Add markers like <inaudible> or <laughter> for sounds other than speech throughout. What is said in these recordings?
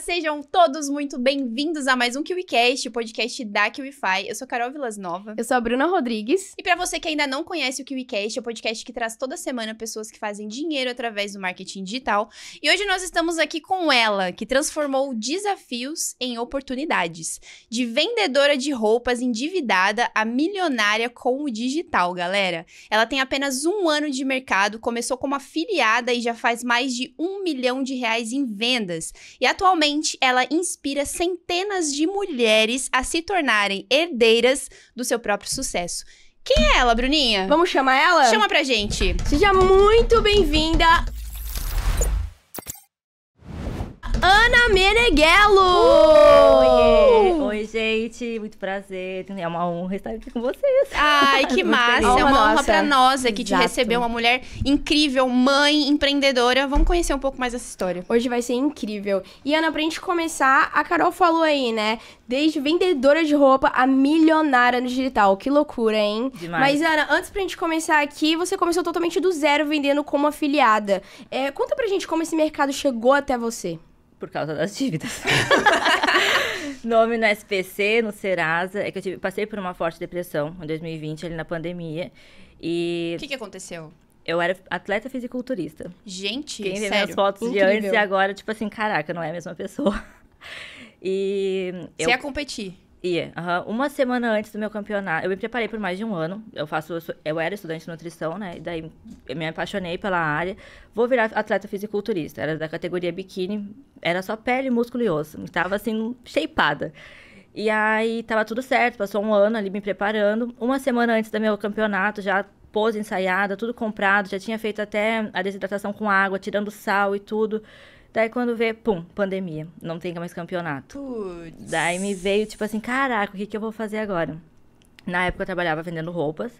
sejam todos muito bem-vindos a mais um KiwiCast, o podcast da KiwiFi. Eu sou Carol Vilas Nova. Eu sou a Bruna Rodrigues. E para você que ainda não conhece o KiwiCast, é o podcast que traz toda semana pessoas que fazem dinheiro através do marketing digital. E hoje nós estamos aqui com ela, que transformou desafios em oportunidades. De vendedora de roupas endividada a milionária com o digital, galera. Ela tem apenas um ano de mercado, começou como afiliada e já faz mais de um milhão de reais em vendas. E atualmente ela inspira centenas de mulheres a se tornarem herdeiras do seu próprio sucesso. Quem é ela, Bruninha? Vamos chamar ela? Chama pra gente. Seja muito bem-vinda, Ana Meneghello! Oiê! Oi, gente, muito prazer. É uma honra estar aqui com vocês. Ai, que <laughs> massa! É uma honra Nossa. pra nós aqui te Exato. receber, uma mulher incrível, mãe, empreendedora. Vamos conhecer um pouco mais essa história. Hoje vai ser incrível. E Ana, pra gente começar, a Carol falou aí, né? Desde vendedora de roupa a milionária no digital. Que loucura, hein? Demais. Mas, Ana, antes pra gente começar aqui, você começou totalmente do zero vendendo como afiliada. É, conta pra gente como esse mercado chegou até você. Por causa das dívidas. <laughs> Nome no SPC, no Serasa. É que eu tive- passei por uma forte depressão em 2020, ali na pandemia. E O que, que aconteceu? eu era atleta fisiculturista. Gente, Quem vê sério. minhas fotos de Incrível. antes e agora, tipo assim, caraca, não é a mesma pessoa. <laughs> E eu Você ia competir. Ia. Uma semana antes do meu campeonato, eu me preparei por mais de um ano. Eu faço, eu era estudante de nutrição, né? E daí me apaixonei pela área. Vou virar atleta fisiculturista. Era da categoria biquíni, era só pele, músculo e osso. Tava assim, shapeada. E aí tava tudo certo, passou um ano ali me preparando. Uma semana antes do meu campeonato, já pose ensaiada, tudo comprado, já tinha feito até a desidratação com água, tirando sal e tudo. Daí quando vê, pum, pandemia. Não tem mais campeonato. Putz. Daí me veio, tipo assim, caraca, o que, que eu vou fazer agora? Na época eu trabalhava vendendo roupas.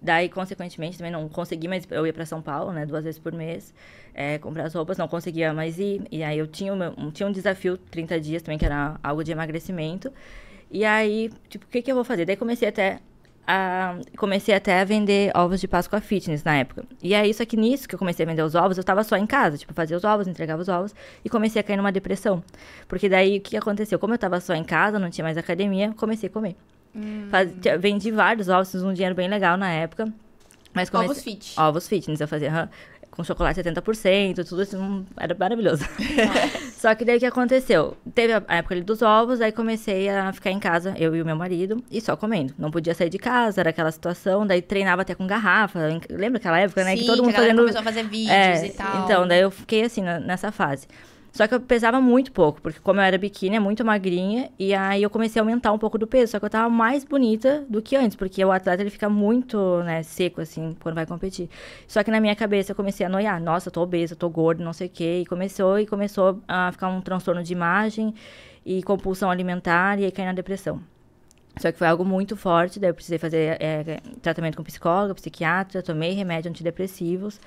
Daí, consequentemente, também não consegui, mas eu ia pra São Paulo, né? Duas vezes por mês, é, comprar as roupas, não conseguia mais ir. E aí eu tinha, um, tinha um desafio 30 dias também, que era algo de emagrecimento. E aí, tipo, o que, que eu vou fazer? Daí comecei até comecei até a vender ovos de Páscoa fitness na época. E aí, só que nisso que eu comecei a vender os ovos, eu tava só em casa, tipo, fazia os ovos, entregava os ovos e comecei a cair numa depressão. Porque daí, o que aconteceu? Como eu tava só em casa, não tinha mais academia, comecei a comer. Faz- tinha- vendi vários ovos, fiz um dinheiro bem legal na época. Mas comecei... Ovos fit. Ovos fitness, eu fazia aham, com chocolate 70%, tudo assim, era maravilhoso. <laughs> Só que daí o que aconteceu? Teve a época ali dos ovos, aí comecei a ficar em casa, eu e o meu marido, e só comendo. Não podia sair de casa, era aquela situação, daí treinava até com garrafa. em- Lembra aquela época, né? Sim, que todo mundo a galera fazendo. começou a fazer vídeos É, e tal. Então, daí eu fiquei assim, na- nessa fase. Só que eu pesava muito pouco, porque como eu era biquíni, é muito magrinha, e aí eu comecei a aumentar um pouco do peso, só que eu tava mais bonita do que antes, porque o atleta ele fica muito, né, seco, assim, quando vai competir. Só que na minha cabeça eu comecei a noiar, nossa, eu tô obesa, eu tô gorda, não sei o quê, e começou, e começou a ficar um transtorno de imagem, e compulsão alimentar, e aí caí na depressão. Só que foi algo muito forte, daí eu precisei fazer é, tratamento com psicóloga, psiquiatra, tomei remédio antidepressivos.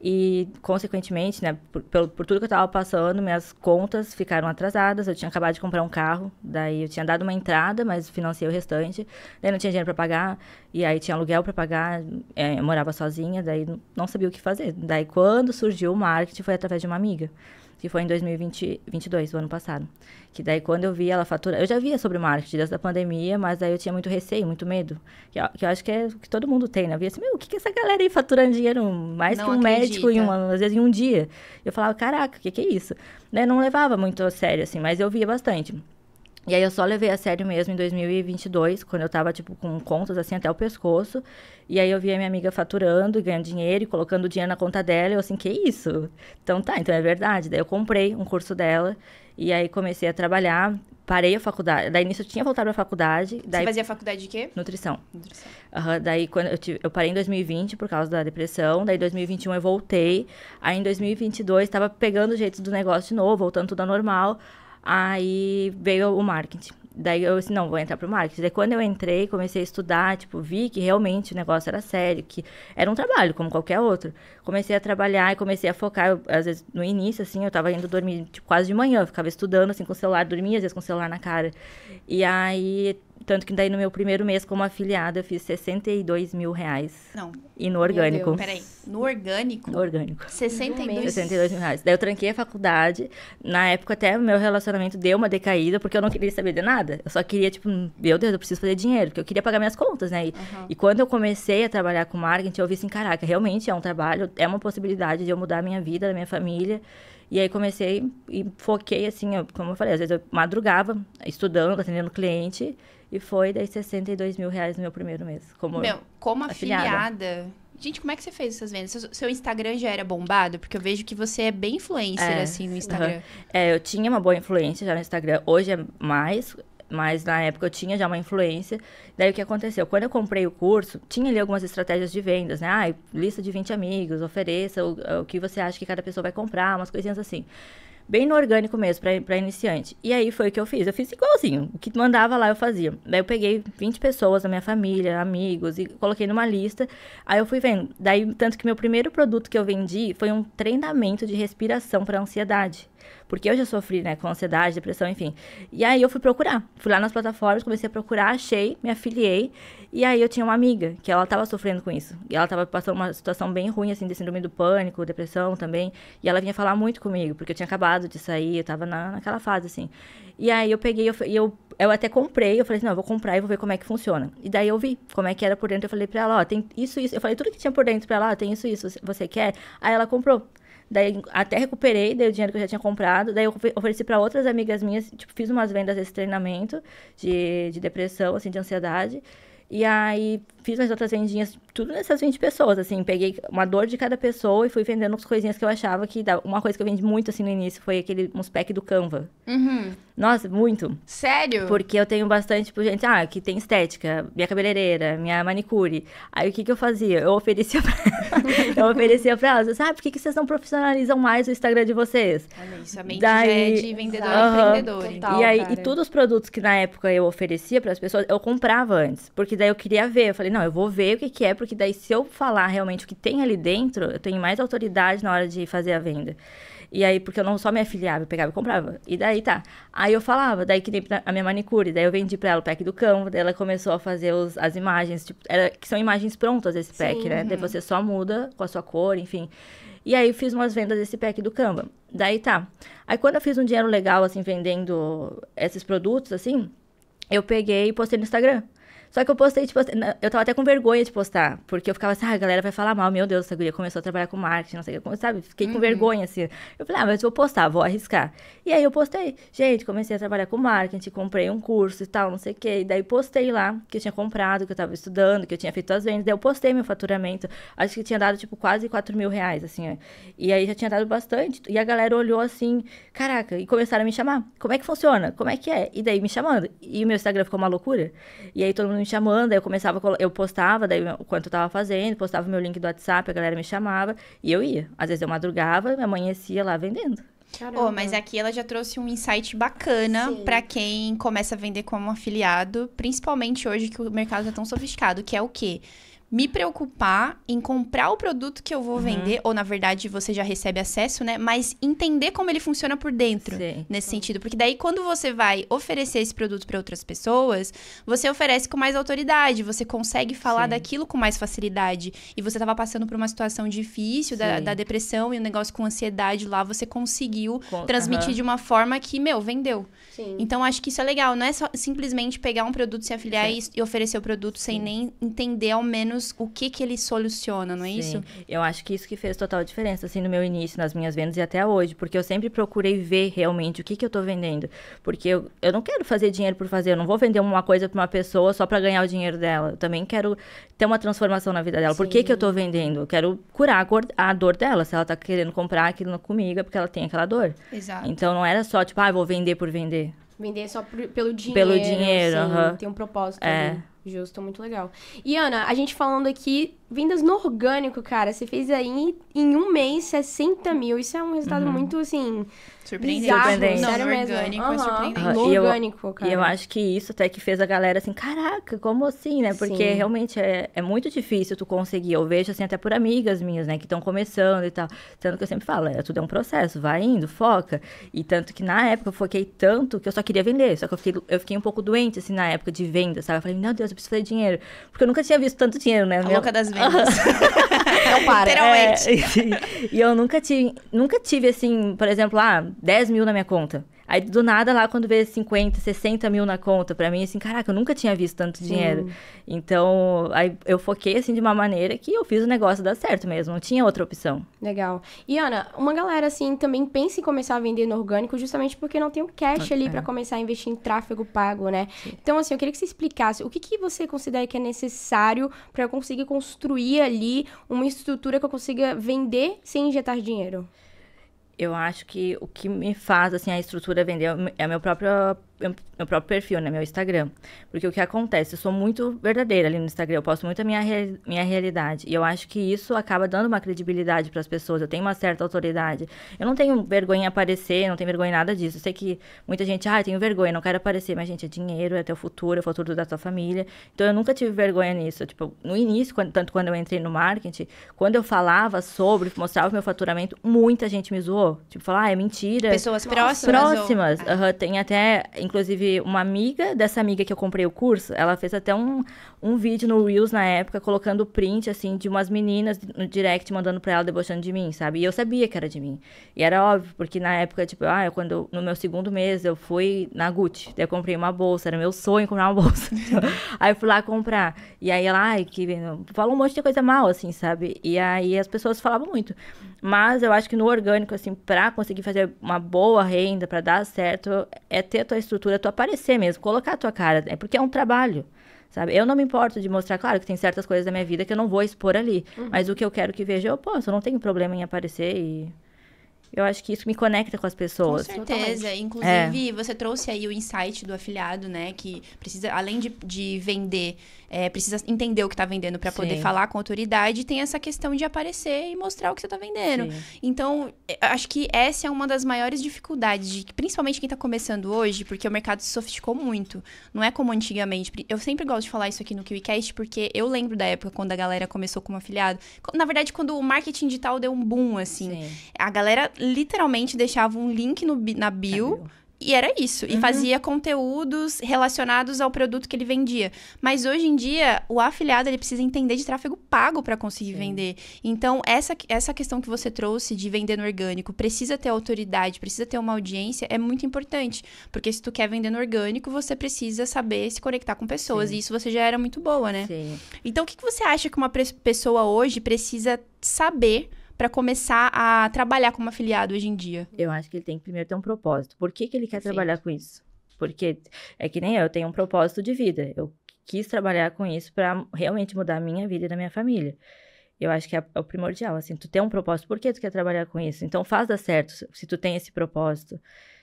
E, consequentemente, né, por, pelo- por tudo que eu tava passando, minhas contas ficaram atrasadas. Eu tinha acabado de comprar um carro, daí eu tinha dado uma entrada, mas financiei o restante. Daí não tinha dinheiro para pagar, e aí tinha aluguel para pagar, é, eu morava sozinha, daí não sabia o que fazer. Daí, quando surgiu o marketing, foi através de uma amiga, que foi em 2022, o ano passado. Que daí, quando eu vi ela faturar... Eu já via sobre marketing desde a pandemia, mas daí eu tinha muito receio, muito medo. Que eu, que eu acho que é o que todo mundo tem, né? Eu via assim, meu, o que, que essa galera aí faturando dinheiro mais Não que um médico em acredita. uma, às vezes em um dia? Eu falava, caraca, o que, que é isso? Né? Não levava muito a sério, assim, mas eu via bastante. E aí eu só levei a sério mesmo em 2022, quando eu tava, tipo, com contas assim até o pescoço. E aí eu vi a minha amiga faturando ganhando dinheiro e colocando dinheiro na conta dela. E eu assim, que isso? Então tá, então é verdade. Daí eu comprei um curso dela e aí comecei a trabalhar, parei a faculdade. Daí nisso eu tinha voltado pra faculdade, Você daí fazia faculdade de quê? nutrição. Nutrição. Aham, daí quando eu, tive, eu parei em 2020 por causa da depressão, daí em 2021 eu voltei, aí em 2022 tava pegando o jeito do negócio de novo, voltando tudo ao normal, aí veio o marketing. Daí eu disse, não, vou entrar pro marketing. Daí quando eu entrei, comecei a estudar, tipo, vi que realmente o negócio era sério, que era um trabalho, como qualquer outro. Comecei a trabalhar e comecei a focar, eu, às vezes, no início, assim, eu tava indo dormir tipo, quase de manhã, eu ficava estudando, assim, com o celular, dormia, às vezes com o celular na cara. E aí, Tanto que daí no meu primeiro mês como afiliada eu fiz 62 mil reais. Não, E no orgânico. peraí. No orgânico, No orgânico. 62. 62 mil reais. Daí eu tranquei a faculdade. Na época, até o meu relacionamento deu uma decaída, porque eu não queria saber de nada. Eu só queria, tipo, meu Deus, eu preciso fazer dinheiro, porque eu queria pagar minhas contas, né? E, e quando eu comecei a trabalhar com marketing, eu vi assim, caraca, realmente é um trabalho, é uma possibilidade de eu mudar a minha vida, a minha família. E aí comecei e foquei, assim, eu- como eu falei, às vezes eu madrugava, estudando, atendendo cliente. E foi daí 62 mil reais no meu primeiro mês. Como Meu, como afiliada. afiliada. Gente, como é que você fez essas vendas? Seu, seu Instagram já era bombado? Porque eu vejo que você é bem influencer, É, assim, no Instagram. É, eu tinha uma boa influência já no Instagram. Hoje é mais, mas na época eu tinha já uma influência. Daí o que aconteceu? Quando eu comprei o curso, tinha ali algumas estratégias de vendas, né? Ah, lista de 20 amigos, ofereça o, o que você acha que cada pessoa vai comprar, umas coisinhas assim. Bem no orgânico mesmo, pra, pra iniciante. E aí foi o que eu fiz. Eu fiz igualzinho. O que mandava lá eu fazia. Daí eu peguei 20 pessoas da minha família, amigos, e coloquei numa lista. Aí eu fui vendo. Daí, tanto que meu primeiro produto que eu vendi foi um treinamento de respiração para ansiedade. Porque eu já sofri, né, com ansiedade, depressão, enfim. E aí eu fui procurar. Fui lá nas plataformas, comecei a procurar, achei, me afiliei. E aí eu tinha uma amiga que ela tava sofrendo com isso. E ela tava passando uma situação bem ruim, assim, de síndrome do pânico, depressão também. E ela vinha falar muito comigo, porque eu tinha acabado de sair, eu tava na, naquela fase, assim. E aí eu peguei, eu, eu, eu até comprei, eu falei assim, não, eu vou comprar e vou ver como é que funciona. E daí eu vi como é que era por dentro, eu falei pra ela, ó, tem isso, isso. Eu falei tudo que tinha por dentro pra ela, ó, tem isso, isso, você quer? Aí ela comprou. Daí até recuperei, dei o dinheiro que eu já tinha comprado. Daí eu ofe- ofereci para outras amigas minhas, tipo, fiz umas vendas desse treinamento de, de depressão, assim, de ansiedade. E aí fiz umas outras vendinhas, tudo nessas 20 pessoas, assim, peguei uma dor de cada pessoa e fui vendendo as coisinhas que eu achava que dava. Uma coisa que eu vendi muito assim no início foi aquele uns pack do Canva. Uhum. Nossa, muito. Sério? Porque eu tenho bastante, tipo, gente, ah, que tem estética, minha cabeleireira, minha manicure. Aí o que que eu fazia? Eu oferecia <laughs> pra, eu oferecia pra elas, sabe, por que, que vocês não profissionalizam mais o Instagram de vocês? Olha isso, a mente Daí- já é de vendedor Aham. empreendedor. Total. então. e aí, cara. e todos os produtos que na época eu oferecia para as pessoas, eu comprava antes. Porque daí eu queria ver. Eu falei, não, eu vou ver o que, que é, porque daí se eu falar realmente o que tem ali dentro, eu tenho mais autoridade na hora de fazer a venda. E aí, porque eu não só me afiliava, eu pegava e comprava. E daí tá. Aí eu falava, daí que nem a minha manicure, daí eu vendi pra ela o pack do Canva, daí ela começou a fazer os, as imagens, tipo, era, que são imagens prontas esse pack, Sim, né? Daí você só muda com a sua cor, enfim. E aí fiz umas vendas desse pack do Canva. Daí tá. Aí quando eu fiz um dinheiro legal, assim, vendendo esses produtos, assim, eu peguei e postei no Instagram. Só que eu postei, tipo, assim, eu tava até com vergonha de postar, porque eu ficava assim, ah, a galera vai falar mal, meu Deus, essa guria começou a trabalhar com marketing, não sei o que, sabe? Fiquei com vergonha, assim. Eu falei, ah, mas vou postar, vou arriscar. E aí eu postei, gente, comecei a trabalhar com marketing, comprei um curso e tal, não sei o que, e daí postei lá, que eu tinha comprado, que eu tava estudando, que eu tinha feito as vendas, daí eu postei meu faturamento, acho que tinha dado, tipo, quase 4 mil reais, assim, ó. E aí já tinha dado bastante, e a galera olhou assim, caraca, e começaram a me chamar, como é que funciona? Como é que é? E daí me chamando, e o meu Instagram ficou uma loucura, e aí todo mundo me chamando, aí eu começava, eu postava, daí o quanto eu tava fazendo, postava meu link do WhatsApp, a galera me chamava, e eu ia. Às vezes eu madrugava, me amanhecia lá vendendo. Caramba. Pô, mas aqui ela já trouxe um insight bacana pra quem começa a vender como afiliado, principalmente hoje que o mercado tá tão sofisticado, que é o quê? Me preocupar em comprar o produto que eu Uhum. vou vender, ou na verdade você já recebe acesso, né? Mas entender como ele funciona por dentro, Sim. nesse sentido. Porque daí quando você vai oferecer esse produto pra outras pessoas, você oferece com mais autoridade, você consegue falar Sim. daquilo com mais facilidade. E você tava passando por uma situação difícil da, da depressão e um negócio com ansiedade lá, você conseguiu Com- transmitir aham. de uma forma que, meu, vendeu. Sim. Então, acho que isso é legal. Não é só simplesmente pegar um produto, se afiliar e, e oferecer o produto sem nem entender ao menos o que que ele soluciona, não é Sim. isso? Eu acho que isso que fez total diferença, assim, no meu início, nas minhas vendas e até hoje. Porque eu sempre procurei ver realmente o que, que eu tô vendendo. Porque eu, eu não quero fazer dinheiro por fazer. Eu não vou vender uma coisa pra uma pessoa só pra ganhar o dinheiro dela. Eu também quero ter uma transformação na vida dela. Por que, que eu tô vendendo? Eu quero curar a, cor- a dor dela. Se ela tá querendo comprar aquilo comigo, é porque ela tem aquela dor. Exato. Então não era só, tipo, ah, vou vender por vender. Vender só por- pelo dinheiro. Pelo dinheiro, assim, aham. Tem um propósito É. ali. Justo, muito legal. E Ana, a gente falando aqui vendas no orgânico, cara, você fez aí em um mês 60 mil. Isso é um resultado muito, assim, Surpreendente. bizarro, Surpreendente. Não, sério no mesmo. orgânico é Aham, surpreendente. Aham, No e eu- orgânico, cara. E eu acho que isso até que fez a galera assim, caraca, como assim, né? Porque Sim. realmente é, é muito difícil tu conseguir. Eu vejo assim até por amigas minhas, né, que estão começando e tal. Tanto que eu sempre falo, é, tudo é um processo, vai indo, foca. E tanto que na época eu foquei tanto que eu só queria vender. Só que eu fiquei, eu fiquei um pouco doente, assim, na época de venda, sabe? Eu falei, meu Deus, eu preciso fazer dinheiro. Porque eu nunca tinha visto tanto dinheiro, né? A louca das vendas. <laughs> Não para. Literalmente. É, e eu nunca tive, nunca tive assim, por exemplo, ah, 10 mil na minha conta. Aí do nada lá, quando vê 50, 60 mil na conta, pra mim, assim, caraca, eu nunca tinha visto tanto dinheiro. Então, aí eu foquei assim de uma maneira que eu fiz o negócio dar certo mesmo, não tinha outra opção. Legal. E Ana, uma galera assim também pensa em começar a vender no orgânico justamente porque não tem o cash ali É. pra começar a investir em tráfego pago, né? Então assim, eu queria que você explicasse o que, que você considera que é necessário pra eu conseguir construir ali uma estrutura que eu consiga vender sem injetar dinheiro. Eu acho que o que me faz, assim, a estrutura vender é o é meu próprio, meu próprio perfil, né? Meu Instagram. Porque o que acontece? Eu sou muito verdadeira ali no Instagram. Eu posto muito a minha, reali- minha realidade. E eu acho que isso acaba dando uma credibilidade para as pessoas. Eu tenho uma certa autoridade. Eu não tenho vergonha em aparecer, não tenho vergonha em nada disso. Eu sei que muita gente, ah, eu tenho vergonha, não quero aparecer. Mas, gente, é dinheiro, é teu futuro, é o futuro da tua família. Então, eu nunca tive vergonha nisso. Tipo, no início, quando- tanto quando eu entrei no marketing, quando eu falava sobre, mostrava o meu faturamento, muita gente me zoou. Tipo, falar, ah, é mentira. Pessoas próximas. ou- Próximas. Ah, aham, tem até, inclusive, uma amiga dessa amiga que eu comprei o curso, ela fez até um, um vídeo no Reels na época, colocando print, assim, de umas meninas no direct mandando pra ela, debochando de mim, sabe? E eu sabia que era de mim. E era óbvio, porque na época, tipo, ah, eu, quando no meu segundo mês eu fui na Gucci, daí eu comprei uma bolsa, era meu sonho comprar uma bolsa. <laughs> aí eu fui lá comprar. E aí ela, ai, que falou um monte de coisa mal, assim, sabe? E aí as pessoas falavam muito. Mas eu acho que no orgânico, assim, pra conseguir fazer uma boa renda, pra dar certo, é ter a tua estrutura, tu aparecer mesmo, colocar a tua cara. É porque é um trabalho. Sabe? Eu não me importo de mostrar, claro que tem certas coisas da minha vida que eu não vou expor ali. Mas o que eu quero que veja, eu posso, eu não tenho problema em aparecer e. Eu acho que isso me conecta com as Com pessoas. certeza. Inclusive, você trouxe aí o insight do afiliado, né? Que precisa, além de, de vender, é, precisa entender o que tá vendendo para poder falar com autoridade. Tem essa questão de aparecer e mostrar o que você tá vendendo. Sim. Então, eh, acho que essa é uma das maiores dificuldades, de, principalmente quem tá começando hoje, porque o mercado se sofisticou muito. Não é como antigamente. Eu sempre gosto de falar isso aqui no KiwiCast, porque eu lembro da época quando a galera começou como afiliado. Na verdade, quando o marketing digital deu um boom, assim. Sim. A galera literalmente deixava um link no, na bio. E era isso. E fazia conteúdos relacionados ao produto que ele vendia. Mas hoje em dia, o afiliado ele precisa entender de tráfego pago para conseguir Sim. vender. Então, essa, essa questão que você trouxe de vender no orgânico, precisa ter autoridade, precisa ter uma audiência, é muito importante. Porque se tu quer vender no orgânico, você precisa saber se conectar com pessoas. Sim. E isso você já era muito boa, né? Sim. Então, o que, que você acha que uma pessoa hoje precisa saber para começar a trabalhar como afiliado hoje em dia? Eu acho que ele tem que primeiro ter um propósito. Por que, que ele quer Perfeito. trabalhar com isso? Porque é que nem eu, eu tenho um propósito de vida. Eu quis trabalhar com isso para realmente mudar a minha vida e da minha família. Eu acho que é, é o primordial, assim, tu tem um propósito, por que tu quer trabalhar com isso? Então faz dar certo, se- se tu tem esse propósito.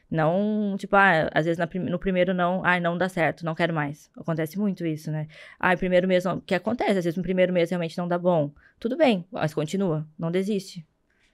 Não, tipo, ah, às vezes na prim- no primeiro não, ai, não dá certo, não quero mais. Acontece muito isso, né? Ai, primeiro mês não, que acontece, às vezes no primeiro mês realmente não dá bom. Tudo bem, mas continua, não desiste.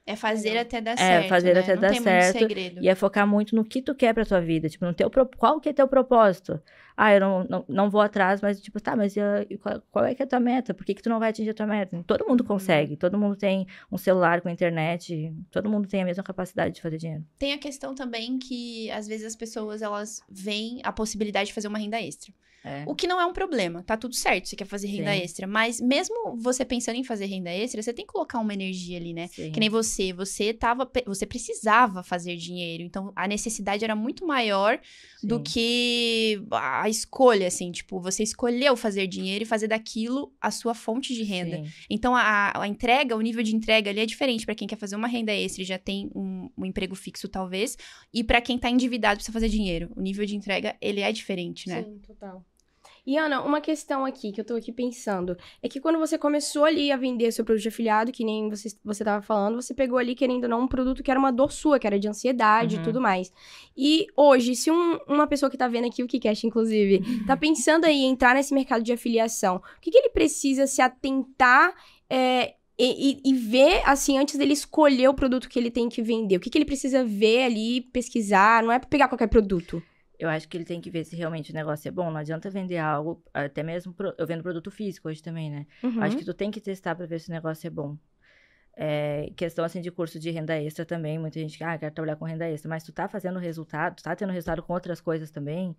É fazer até dar É, certo. fazer né? até Não dar tem certo. Muito segredo. E é focar muito no que tu quer pra tua vida. Tipo, no teu, qual que é teu propósito? Ah, eu não, não, não vou atrás, mas tipo, tá, mas qual, qual é que é a tua meta? Por que que tu não vai atingir a tua meta? Todo Uhum. mundo consegue. Todo mundo tem um celular com internet. Todo mundo tem a mesma capacidade de fazer dinheiro. Tem a questão também que, às vezes, as pessoas, elas veem a possibilidade de fazer uma renda extra. É. O que não é um problema, tá tudo certo, você quer fazer renda Sim. extra. Mas mesmo você pensando em fazer renda extra, você tem que colocar uma energia ali, né? Sim. Que nem você, você tava, você precisava fazer dinheiro, então a necessidade era muito maior do Sim. que a escolha, assim, tipo, você escolheu fazer dinheiro e fazer daquilo a sua fonte de renda. Sim. Então a, a entrega, o nível de entrega ali é diferente para quem quer fazer uma renda extra e já tem um, um emprego fixo talvez, e para quem tá endividado precisa fazer dinheiro. O nível de entrega ele é diferente, né? Sim, total. E Ana, uma questão aqui que eu tô aqui pensando é que quando você começou ali a vender seu produto de afiliado, que nem você, você tava falando, você pegou ali, querendo ou não, um produto que era uma dor sua, que era de ansiedade e Uhum. tudo mais. E hoje, se um- uma pessoa que tá vendo aqui o KiCast, inclusive, <laughs> tá pensando aí em entrar nesse mercado de afiliação, o que, que ele precisa se atentar é, e, e, e ver, assim, antes dele escolher o produto que ele tem que vender. O que, que ele precisa ver ali, pesquisar, não é pegar qualquer produto. Eu acho que ele tem que ver se realmente o negócio é bom. Não adianta vender algo, até mesmo pro- eu vendo produto físico hoje também, né? Uhum. Acho que tu tem que testar pra ver se o negócio é bom. É, questão assim de curso de renda extra também, muita gente que ah, quero trabalhar com renda extra, mas tu tá fazendo resultado, tu tá tendo resultado com outras coisas também.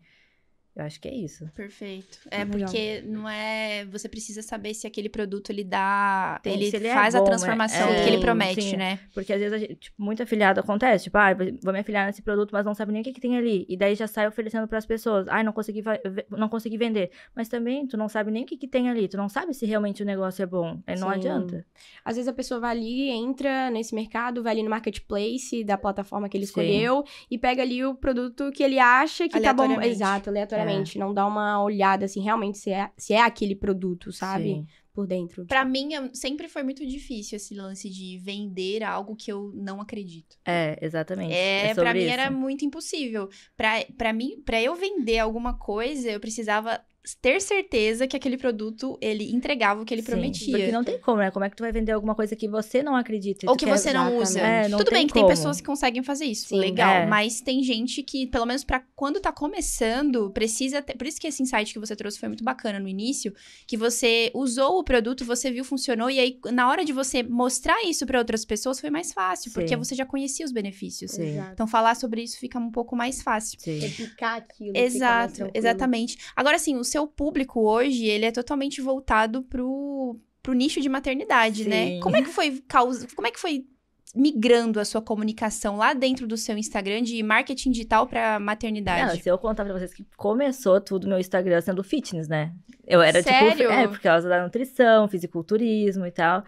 Eu acho que é isso. Perfeito. É Legal. porque não é. Você precisa saber se aquele produto ele dá. Tem- ele ele é faz a bom, é- transformação é, que ele sim, promete, sim. né? Porque às vezes, a gente, tipo, muito afiliado acontece, tipo, ah, vou me afiliar nesse produto, mas não sabe nem o que, que tem ali. E daí já sai oferecendo pras pessoas. Ai, não consegui, não consegui vender. Mas também tu não sabe nem o que, que tem ali. Tu não sabe se realmente o negócio é bom. Aí não Sim. adianta. Às vezes a pessoa vai ali, entra nesse mercado, vai ali no marketplace da plataforma que ele Sim. escolheu e pega ali o produto que ele acha que tá bom. Aleatoriamente. Aleatoriamente. Não dá uma olhada assim, realmente, se é, se é aquele produto, sabe? Sim. Por dentro. Pra mim, sempre foi muito difícil esse lance de vender algo que eu não acredito. É, exatamente. É, sobre pra mim isso. era muito impossível. Pra, pra mim, para eu vender alguma coisa, eu precisava ter certeza que aquele produto ele entregava o que ele Sim, prometia. Porque não tem como, né? Como é que tu vai vender alguma coisa que você não acredita? Ou que você não usa. É, não Tudo tem bem que tem como. pessoas que conseguem fazer isso, Sim. legal. É. Mas tem gente que, pelo menos pra quando tá começando, precisa ter. Por isso que esse insight que você trouxe foi muito bacana no início, que você usou o produto, você viu, funcionou, e aí na hora de você mostrar isso pra outras pessoas foi mais fácil, porque Sim. você já conhecia os benefícios. Sim. Exato. Então falar sobre isso fica um pouco mais fácil. Sim. Replicar aquilo. tranquilo. exatamente. Agora, assim, o seu público hoje, ele é totalmente voltado pro, pro nicho de maternidade, né? Sim. Como é que foi causa, como é que foi migrando a sua comunicação lá dentro do seu Instagram de marketing digital Não, maternidade? se eu contar pra vocês que começou tudo meu Instagram sendo fitness, né? Eu era tipo. Sério? É, por causa da nutrição, fisiculturismo e tal.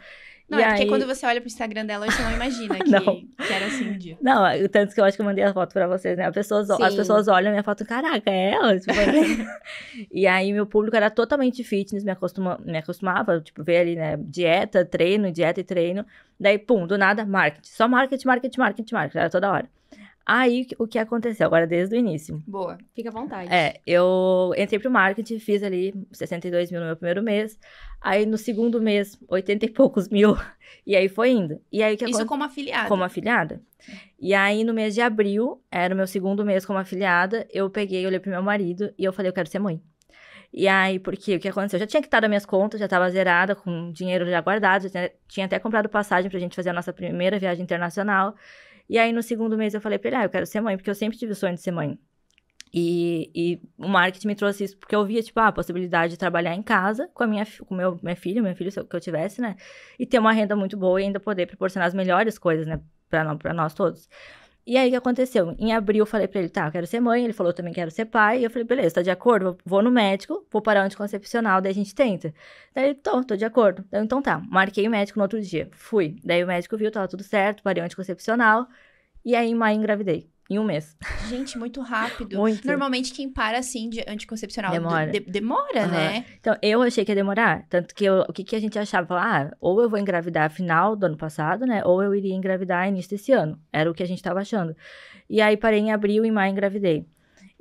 Não, e é porque aí... quando você olha pro Instagram dela, você não imagina <laughs> que, Não. que era assim um dia. Não, o tanto que eu acho que eu mandei a foto pra vocês, né? As pessoas, as pessoas olham a minha foto, caraca, é ela? Tipo, <laughs> e aí, meu público era totalmente fitness, me, acostuma, me acostumava, tipo, ver ali, né? Dieta, treino, dieta e treino. Daí, pum, do nada, marketing. Só marketing, marketing, marketing, marketing. Era toda hora. Aí, o que aconteceu? Agora, desde o início. Boa. Fica à vontade. É, eu entrei pro marketing, fiz ali 62 mil no meu primeiro mês. Aí, no segundo mês, 80 e poucos mil. E aí, foi indo. E aí, que Isso aconteceu? como afiliada. como afiliada. E aí, no mês de abril, era o meu segundo mês como afiliada, eu peguei, olhei pro meu marido e eu falei, eu quero ser mãe. E aí, porque o que aconteceu? Eu já tinha quitado as minhas contas, já tava zerada, com dinheiro já guardado, já tinha, tinha até comprado passagem pra gente fazer a nossa primeira viagem internacional. E aí, no segundo mês, eu falei pra ele, ah, eu quero ser mãe, porque eu sempre tive o sonho de ser mãe. E, e o marketing me trouxe isso, porque eu via, tipo, ah, a possibilidade de trabalhar em casa com a minha, com meu, minha filha, meu filho, eu- que eu tivesse, né? E ter uma renda muito boa e ainda poder proporcionar as melhores coisas, né? Pra, pra nós todos. E aí, o que aconteceu? Em abril, eu falei pra ele, tá, eu quero ser mãe. Ele falou, eu também quero ser pai. E eu falei, beleza, tá de acordo? Vou no médico, vou parar o anticoncepcional, daí a gente tenta. Daí, ele, tô, tô de acordo. Daí, então tá, marquei o médico no outro dia. Fui. Daí o médico viu, tava tudo certo, parei o anticoncepcional. E aí, em maio, engravidei. Em um mês. Gente, muito rápido. Muito. Normalmente quem para assim de anticoncepcional Demora. de- demora, Aham. né? Então, eu achei que ia demorar. Tanto que eu- o que, que a gente achava? Falar, ah, ou eu vou engravidar final do ano passado, né? Ou eu iria engravidar início desse ano. Era o que a gente tava achando. E aí, parei em abril, em maio, engravidei.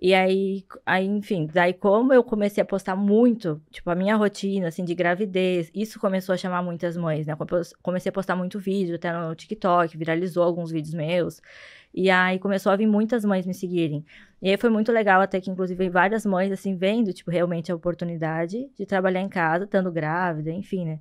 E aí, aí, enfim, daí como eu comecei a postar muito, tipo, a minha rotina, assim, de gravidez, isso começou a chamar muitas mães, né? Comecei a postar muito vídeo, até no TikTok, viralizou alguns vídeos meus. E aí começou a vir muitas mães me seguirem. E aí foi muito legal até que, inclusive, várias mães, assim, vendo, tipo, realmente a oportunidade de trabalhar em casa, estando grávida, enfim, né?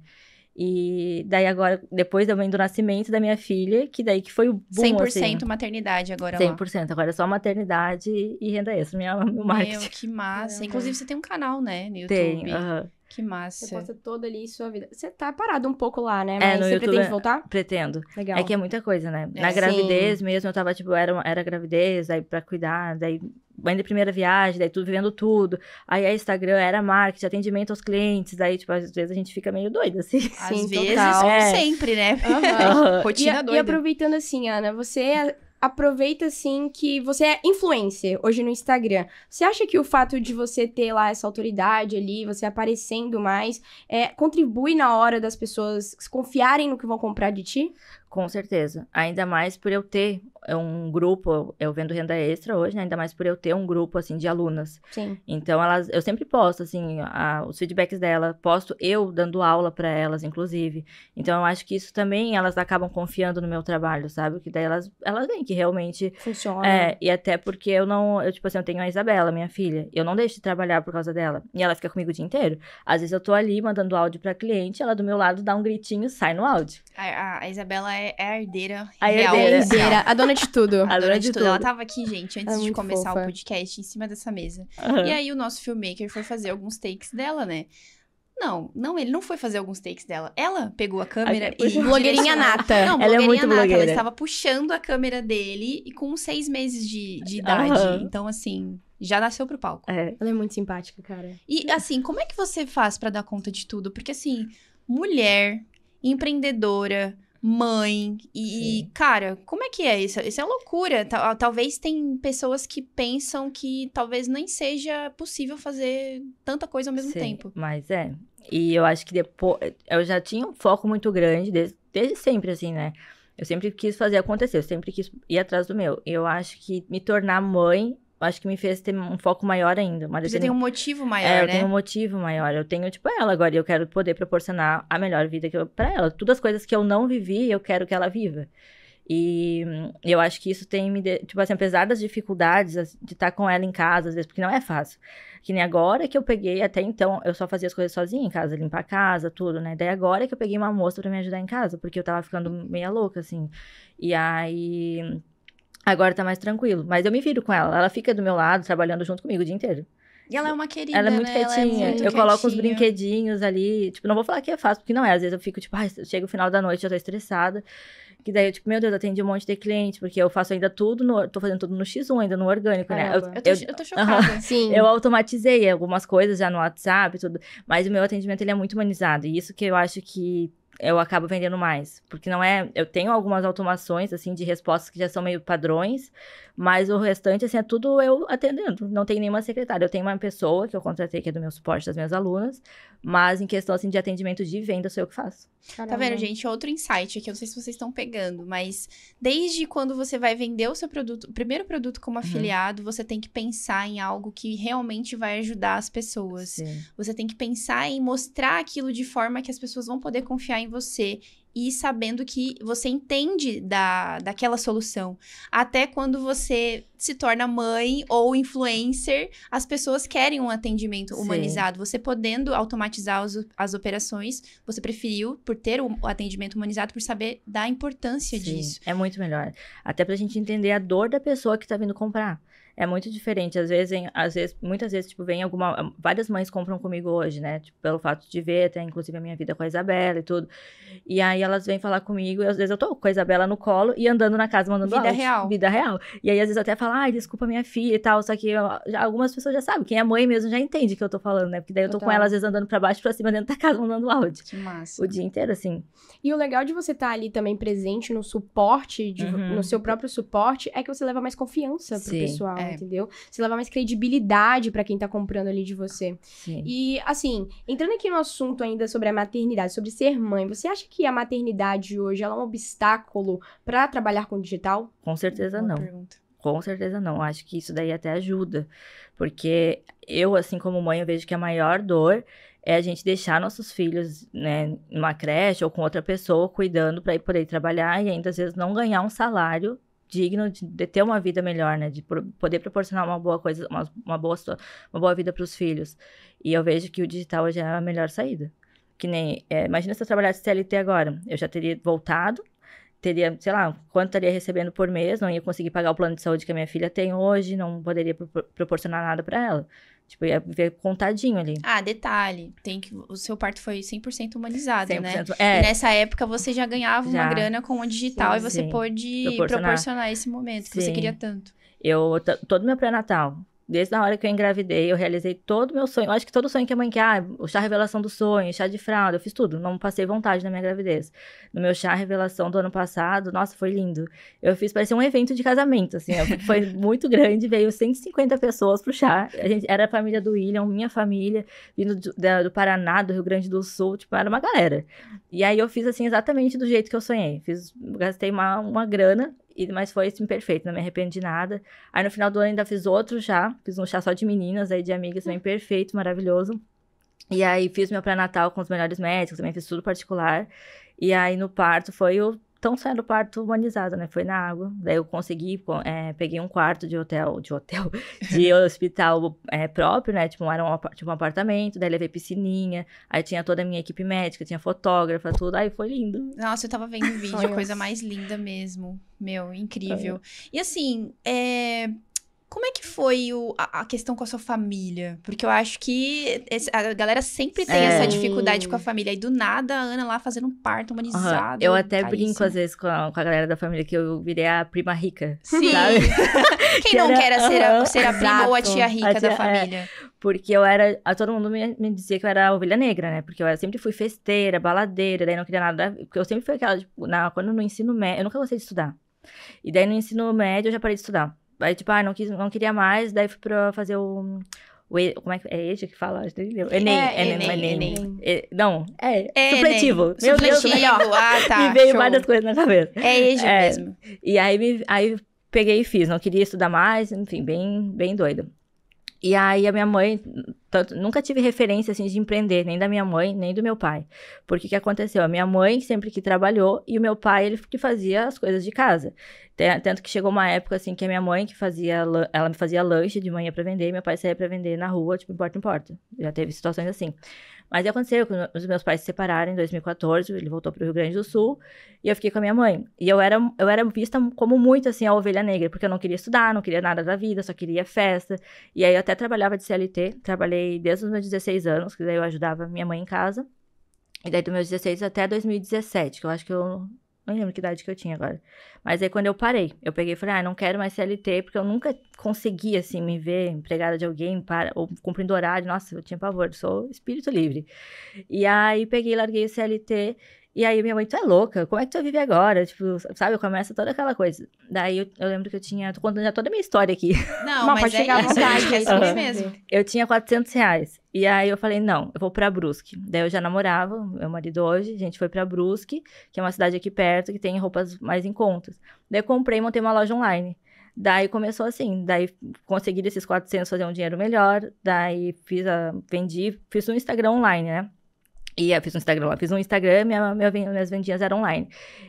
E daí agora, depois também do nascimento da minha filha, que daí que foi o boom, 100% assim. maternidade agora lá. 100%. Agora é só maternidade e renda extra, minha, meu Meu, marketing. que massa. Caramba. Inclusive, você tem um canal, né, no YouTube. Tem, aham. Que Você massa. posta toda ali sua vida. Você tá parado um pouco lá, né? É, Mas no você YouTube pretende é- voltar? pretendo. Legal. É que é muita coisa, né? É, Na sim. gravidez mesmo, eu tava, tipo, era, uma- era gravidez, aí pra cuidar, daí mãe de primeira viagem, daí tudo vivendo tudo. Aí a Instagram era marketing, atendimento aos clientes, daí, tipo, às vezes a gente fica meio doida, assim. Às Sim, vezes, total. como É. sempre, né? <laughs> E, Rotina e doida. aproveitando assim, Ana, você aproveita assim que você é influencer hoje no Instagram. Você acha que o fato de você ter lá essa autoridade ali, você aparecendo mais, é, contribui na hora das pessoas confiarem no que vão comprar de ti? Com certeza. Ainda mais por eu ter um grupo, eu vendo renda extra hoje, né? Ainda mais por eu ter um grupo, assim, de alunas. Sim. Então, elas, eu sempre posto, assim, a- os feedbacks dela, posto eu dando aula para elas, inclusive. Então, eu acho que isso também, elas acabam confiando no meu trabalho, sabe? Que daí elas, elas veem que realmente Funciona. é, e até porque eu não, eu, tipo assim, eu tenho a Isabela, minha filha, eu não deixo de trabalhar por causa dela, e ela fica comigo o dia inteiro. Às vezes eu tô ali mandando áudio pra cliente, ela do meu lado dá um gritinho, sai no áudio. A, a- a Isabela é, é a herdeira A real. herdeira. oficial. Herdeira, a dona de tudo. A dona dona de de tudo. Ela tava aqui, gente, antes É de começar fofa. o podcast, em cima dessa mesa. Aham. E aí o nosso filmmaker foi fazer alguns takes dela, né? Não, não, ele não foi fazer alguns takes dela. Ela pegou a câmera A- e. Blogueirinha nata. Não, Ela é blogueirinha muito nata. Ela blogueira. estava puxando a câmera dele e com seis meses de, de idade. Aham. Então, assim, já nasceu pro palco. É, Ela é muito simpática, cara. E, assim, como é que você faz pra dar conta de tudo? Porque, assim, mulher, empreendedora, mãe, e, Sim. cara, como é que é isso? Isso é loucura. Ta- Talvez tem pessoas que pensam que talvez nem seja possível fazer tanta coisa ao mesmo sim, tempo. Mas é. E eu acho que depois. Eu já tinha um foco muito grande, desde, desde sempre, assim, né? Eu sempre quis fazer acontecer, eu sempre quis ir atrás do meu. Eu acho que me tornar mãe, acho que me fez ter um foco maior ainda. Uma Você tem um motivo É, maior, eu né? tenho um motivo maior. Eu tenho, tipo, ela agora. E eu quero poder proporcionar a melhor vida que eu, pra ela. Todas as coisas que eu não vivi, eu quero que ela viva. E eu acho que isso tem me. de- Tipo assim, apesar das dificuldades de estar com ela em casa, às vezes, porque não é fácil. Que nem agora que eu peguei, até então, eu só fazia as coisas sozinha em casa, limpar a casa, tudo, né? Daí agora que eu peguei uma moça pra me ajudar em casa, porque eu tava ficando meia louca, assim. E aí. Agora tá mais tranquilo. Mas eu me viro com ela. Ela fica do meu lado, trabalhando junto comigo o dia inteiro. E ela é uma querida, Ela é muito né? Ela quietinha. muito eu coloco os quietinha. brinquedinhos ali. Tipo, não vou falar que é fácil, porque não é. Às vezes eu fico, tipo, ai, chega o final da noite, já tô estressada. Que daí eu, tipo, meu Deus, atendi um monte de cliente, porque eu faço ainda tudo no. Tô fazendo tudo no X1, ainda no orgânico, né? Caramba. Eu tô, eu- eu tô chocada. <laughs> Sim. eu automatizei algumas coisas já no WhatsApp e tudo, mas o meu atendimento ele é muito humanizado e isso que eu acho que eu acabo vendendo mais, porque não é, eu tenho algumas automações assim de respostas que já são meio padrões, mas o restante assim é tudo eu atendendo, não tem nenhuma secretária. Eu tenho uma pessoa que eu contratei que é do meu suporte das minhas alunas, mas em questão assim de atendimento de venda sou eu que faço. Tá vendo, gente? Outro insight aqui, eu não sei se vocês estão pegando, mas desde quando você vai vender o seu produto, o primeiro produto como afiliado, você tem que pensar em algo que realmente vai ajudar as pessoas. Sim. Você tem que pensar em mostrar aquilo de forma que as pessoas vão poder confiar em você. E sabendo que você entende da, daquela solução. Até quando você se torna mãe ou influencer, as pessoas querem um atendimento Sim. humanizado. Você podendo automatizar os- as operações, você preferiu por ter o o atendimento humanizado, por saber da importância Sim, disso. É muito melhor. Até pra gente entender a dor da pessoa que tá vindo comprar. É muito diferente. Às vezes, em- às vezes, muitas vezes, tipo, vem alguma. Várias mães compram comigo hoje, né? Tipo, pelo fato de ver, até inclusive a minha vida com a Isabela e tudo. E aí elas vêm falar comigo, e às vezes eu tô com a Isabela no colo e andando na casa mandando Vida áudio. real. Vida real. E aí, às vezes, até falo, ai, desculpa minha filha e tal. Só que eu- já- algumas pessoas já sabem. Quem é mãe mesmo já entende o que eu tô falando, né? Porque daí eu tô com Total. ela, às vezes, andando pra baixo e pra cima dentro da casa mandando áudio. Que massa. O dia inteiro, assim. E o legal de você estar ali também presente no suporte, de- Uhum. no seu próprio suporte, é que você leva mais confiança pro Sim, pessoal, é. Entendeu? Você leva mais credibilidade pra quem tá comprando ali de você. Sim. E, assim, entrando aqui no assunto ainda sobre a maternidade, sobre ser mãe, você acha que a maternidade hoje ela é um obstáculo pra trabalhar com digital? Com certeza Boa não. pergunta. Com certeza não. Acho que isso daí até ajuda. Porque eu, assim como mãe, eu vejo que a maior dor é a gente deixar nossos filhos, né, numa creche ou com outra pessoa cuidando para poder ir trabalhar e ainda às vezes não ganhar um salário digno de, ter uma vida melhor, né, de poder proporcionar uma boa coisa, uma, uma boa uma boa vida para os filhos. E eu vejo que o digital já é a melhor saída. Que nem, é, imagina se eu trabalhasse CLT agora, eu já teria voltado teria, sei lá, quanto estaria recebendo por mês, não ia conseguir pagar o plano de saúde que a minha filha tem hoje, não poderia pro- proporcionar nada pra ela. Tipo, ia ver contadinho ali. Ah, detalhe, tem que o seu parto foi 100% humanizado, né? 100%. E É, nessa época você já ganhava uma Já. grana com o digital Sim, e você sim. pôde Proporcionar. proporcionar esse momento que você Sim. queria tanto. eu, todo meu pré-natal, Desde a hora que eu engravidei, eu realizei todo o meu sonho. Eu acho que todo sonho que a mãe quer, ah, o chá revelação do sonho, chá de fralda, eu fiz tudo. Não passei vontade na minha gravidez. No meu chá revelação do ano passado, nossa, foi lindo. Eu fiz parecer um evento de casamento, assim, foi <laughs> muito grande, veio 150 pessoas pro chá. A gente era a família do William, minha família, vindo do, do Paraná, do Rio Grande do Sul, tipo, era uma galera. E aí eu fiz assim exatamente do jeito que eu sonhei. Fiz, gastei uma, uma grana e, mas foi assim, perfeito, não me arrependi de nada. Aí no final do ano ainda fiz outro chá, fiz um chá só de meninas, aí de amigas, também perfeito, maravilhoso. E aí fiz meu pré-natal com os melhores médicos, também fiz tudo particular. E aí no parto foi o tão sendo parto humanizado, né? Foi na água. Daí eu consegui, é, peguei um quarto de hotel, de hotel, <laughs> de <laughs> hospital é, próprio, né? Tipo, era um, tipo, um apartamento, daí levei piscininha, aí tinha toda a minha equipe médica, tinha fotógrafa, tudo, aí foi lindo. Nossa, eu tava vendo <laughs> o vídeo, coisa mais linda mesmo. Meu, incrível. E assim, é como é que foi o, a, a, questão com a sua família? Porque eu acho que esse, a galera sempre tem é. essa dificuldade com a família. E do nada, a Ana lá fazendo um parto humanizado. Uhum. Eu até caríssimo. brinco às vezes com a, com a, galera da família que eu virei a prima rica. Sim. <laughs> Quem que não era, quer ser a, ser a prima ou a tia rica a tia, da é. família? É, porque eu era. Todo mundo me, me, dizia que eu era a ovelha negra, né? Porque eu sempre fui festeira, baladeira, daí não queria nada. Porque eu sempre fui aquela, tipo, na, quando no ensino médio. Eu nunca gostei de estudar. E daí no ensino médio eu já parei de estudar. Aí, tipo, ah, não, quis, não queria mais, daí fui pra fazer o. o como é que é EJA que fala? Entendeu? Enem. É, Enem, Enem, Enem. É, não, é, é supletivo. Meu supletivo. Deus, melhor. Ah, <laughs> tá. Me veio show. várias coisas na cabeça. É EJA é, mesmo. E aí, me, aí peguei e fiz. Não queria estudar mais, enfim, bem, bem doida. E aí a minha mãe, tanto, nunca tive referência assim de empreender, nem da minha mãe, nem do meu pai. Porque o que aconteceu? A minha mãe sempre que trabalhou e o meu pai, ele que fazia as coisas de casa. Tanto que chegou uma época assim que a minha mãe que fazia, ela me fazia lanche de manhã para vender, e meu pai saía para vender na rua, tipo, porta em porta. Já teve situações assim. Mas aconteceu que os meus pais se separaram em 2014, ele voltou para o Rio Grande do Sul, e eu fiquei com a minha mãe. E eu era, eu era vista como muito assim, a ovelha negra, porque eu não queria estudar, não queria nada da vida, só queria festa. E aí eu até trabalhava de CLT, trabalhei desde os meus 16 anos, que daí eu ajudava minha mãe em casa. E daí dos meus 16 até 2017, que eu acho que eu não lembro que idade que eu tinha agora. Mas aí quando eu parei, eu peguei e falei, ah, não quero mais CLT, porque eu nunca consegui, assim, me ver empregada de alguém para, ou cumprindo horário. Nossa, eu tinha pavor, eu sou espírito livre. E aí peguei, larguei o CLT e aí minha mãe, tu é louca, como é que tu vive agora? Tipo, sabe, começa toda aquela coisa. Daí eu, eu, lembro que eu tinha, tô contando já toda a minha história aqui. Não, <laughs> não mas pode é chegar à vontade, é isso mesmo. Eu tinha 400 reais. E aí eu falei, não, eu vou pra Brusque. Daí eu já namorava, meu marido hoje, a gente foi pra Brusque, que é uma cidade aqui perto, que tem roupas mais em contas. Daí eu comprei e montei uma loja online. Daí começou assim, daí consegui desses 400 fazer um dinheiro melhor, daí fiz a, vendi, fiz um Instagram online, né? E eu fiz um Instagram lá, fiz um Instagram, minha, minha, minhas vendinhas eram online.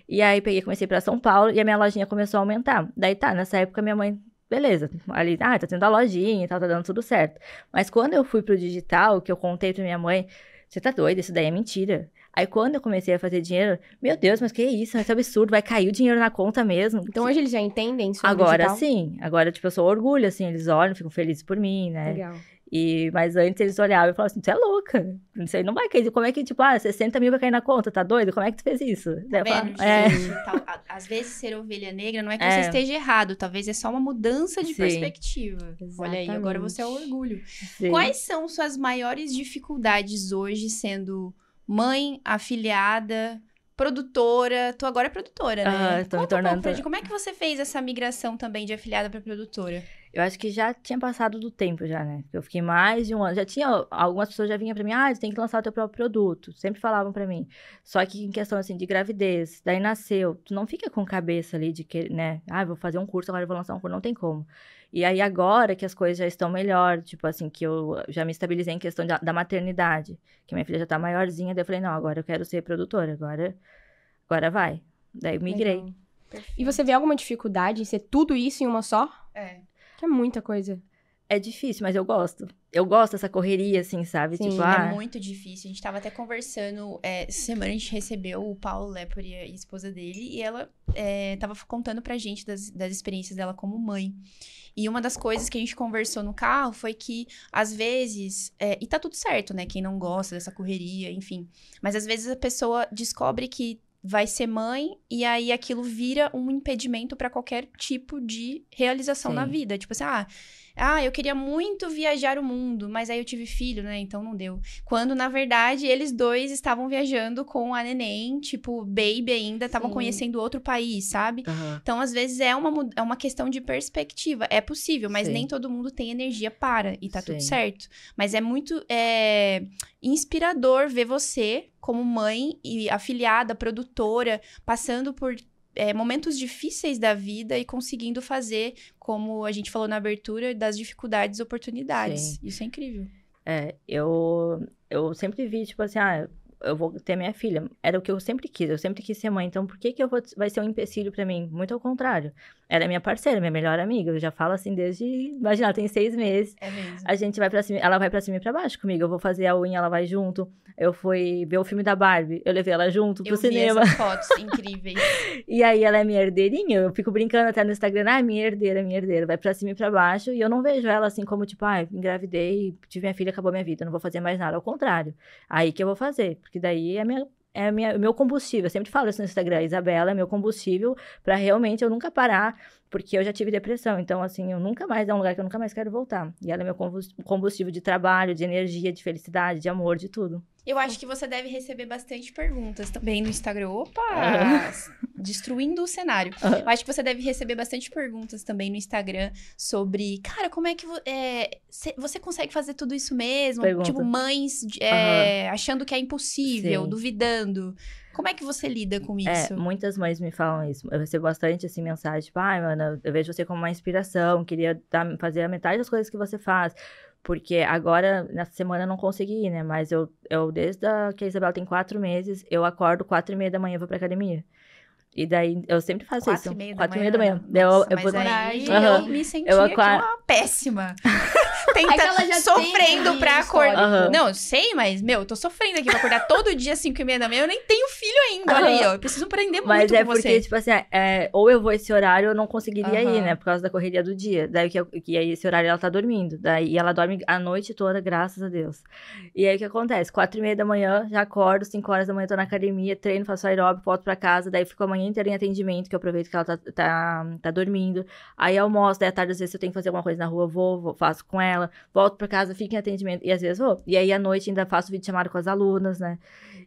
E aí peguei, comecei para São Paulo e a minha lojinha começou a aumentar. Daí tá, nessa época minha mãe, beleza, ali, ah, tá tendo a lojinha e tal, tá dando tudo certo. Mas quando eu fui pro digital, que eu contei pra minha mãe, você tá doida, isso daí é mentira. Aí quando eu comecei a fazer dinheiro, meu Deus, mas que isso? Esse absurdo, vai cair o dinheiro na conta mesmo. Então hoje eles já entendem sobre Agora digital? sim, agora tipo, eu sou orgulho, assim, eles olham, ficam felizes por mim, né? Legal. E, mas antes eles olhavam e falavam assim, você é louca. Isso aí não vai cair. Como é que, tipo, ah, 60 mil vai cair na conta, tá doido? Como é que tu fez isso? Tá vendo, é. Às vezes ser ovelha negra não é que é. você esteja errado, talvez é só uma mudança de Sim. perspectiva. Exatamente. Olha aí, agora você é orgulho. Sim. Quais são suas maiores dificuldades hoje sendo mãe, afiliada, produtora. Tu agora é produtora, né? Ah, tô me tornando. Como é que você fez essa migração também de afiliada para produtora? Eu acho que já tinha passado do tempo já, né? Eu fiquei mais de um ano. Já tinha algumas pessoas já vinham para mim, ah, você tem que lançar o teu próprio produto. Sempre falavam para mim. Só que em questão assim de gravidez, daí nasceu, tu não fica com cabeça ali de que, né, ah, vou fazer um curso, agora eu vou lançar um curso, não tem como. E aí agora que as coisas já estão melhor, tipo assim, que eu já me estabilizei em questão da, da maternidade, que minha filha já tá maiorzinha, daí eu falei, não, agora eu quero ser produtora, agora agora vai. Daí migrei. E você vê alguma dificuldade em ser tudo isso em uma só? É. É muita coisa. É difícil, mas eu gosto. Eu gosto dessa correria, assim, sabe? Sim, tipo, é ah... muito difícil. A gente tava até conversando. É, semana a gente recebeu o Paulo Lepori, a esposa dele, e ela é, tava contando pra gente das, das experiências dela como mãe. E uma das coisas que a gente conversou no carro foi que, às vezes, é, e tá tudo certo, né? Quem não gosta dessa correria, enfim. Mas às vezes a pessoa descobre que vai ser mãe e aí aquilo vira um impedimento para qualquer tipo de realização Sim. na vida. Tipo assim, ah, Ah, eu queria muito viajar o mundo, mas aí eu tive filho, né? Então não deu. Quando, na verdade, eles dois estavam viajando com a neném, tipo, baby ainda, estavam conhecendo outro país, sabe? Aham. Então, às vezes, é uma, é uma questão de perspectiva. É possível, mas Sim. nem todo mundo tem energia para e tá tudo Sim. certo. Mas é muito é, inspirador ver você, como mãe e afiliada, produtora, passando por é, momentos difíceis da vida e conseguindo fazer, como a gente falou na abertura, das dificuldades oportunidades. Sim. Isso é incrível. É, eu, eu sempre vi, tipo assim, ah, eu vou ter minha filha. Era o que eu sempre quis, eu sempre quis ser mãe. Então, por que que eu vou, vai ser um empecilho pra mim? Muito ao contrário. Ela é minha parceira, minha melhor amiga. Eu já falo assim desde, imagina, ela tem seis meses. É mesmo. A gente vai pra cima, ela vai pra cima e pra baixo comigo. Eu vou fazer a unha, ela vai junto. Eu fui ver o filme da Barbie, eu levei ela junto pro Eu vi cinema. essas <laughs> fotos incríveis. E aí ela é minha herdeirinha, eu fico brincando até no Instagram, ah, minha herdeira, minha herdeira, vai pra cima e pra baixo, e eu não vejo ela assim como, tipo, ah, engravidei, tive minha filha, acabou minha vida, não vou fazer mais nada, ao contrário. Aí que eu vou fazer, porque daí é minha é minha, o meu combustível, eu sempre falo isso no Instagram, Isabela é meu combustível pra realmente eu nunca parar, porque eu já tive depressão, então assim, eu nunca mais, é um lugar que eu nunca mais quero voltar. E ela é meu combus- combustível de trabalho, de energia, de felicidade, de amor, de tudo. Eu acho que você deve receber bastante perguntas também no Instagram. Opa! <laughs> Destruindo o cenário. Aham. Eu acho que você deve receber bastante perguntas também no Instagram sobre, cara, como é que é, cê- você consegue fazer tudo isso mesmo? Pergunta. Tipo, mães é, achando que é impossível, Sim. duvidando. Como é que você lida com É, isso? muitas mães me falam isso. Eu recebo bastante, assim, mensagem, tipo, ai, mano, eu vejo você como uma inspiração, queria dar, fazer a metade das coisas que você faz. Porque agora, nessa semana, eu não consegui, né? Mas eu, eu desde a, que a Isabela tem quatro meses, eu acordo quatro e meia da manhã e vou pra academia. E daí, eu sempre faço Quatro isso. e meia quatro e meia da manhã. Daí eu, Nossa, eu mas vou... aí Aham. eu me senti Eu uma péssima. <laughs> Tenta já sofrendo tem pra acordar. Aham. Não, eu sei, mas, meu, eu tô sofrendo aqui pra acordar <laughs> todo dia às 5 e meia da manhã. Eu nem tenho filho ainda. Olha aí, ó. Eu preciso aprender muito Mas é com porque, você. tipo assim, é, ou eu vou esse horário, eu não conseguiria ir, Aham. né? Por causa da correria do dia. Daí que, eu- que aí esse horário ela tá dormindo. Daí ela dorme a noite toda, graças a Deus. E aí o que acontece? Quatro e meia da manhã, já acordo, cinco horas da manhã tô na academia, treino, faço aeróbico, volto pra casa, daí fico a manhã inteira em atendimento, que eu aproveito que ela tá, tá, tá dormindo. Aí almoço, daí à tarde, às vezes, se eu tenho que fazer alguma coisa na rua, eu vou, vou, faço com ela, volto pra casa, fico em atendimento, e às vezes vou. E aí à noite ainda faço vídeo chamado com as alunas, né?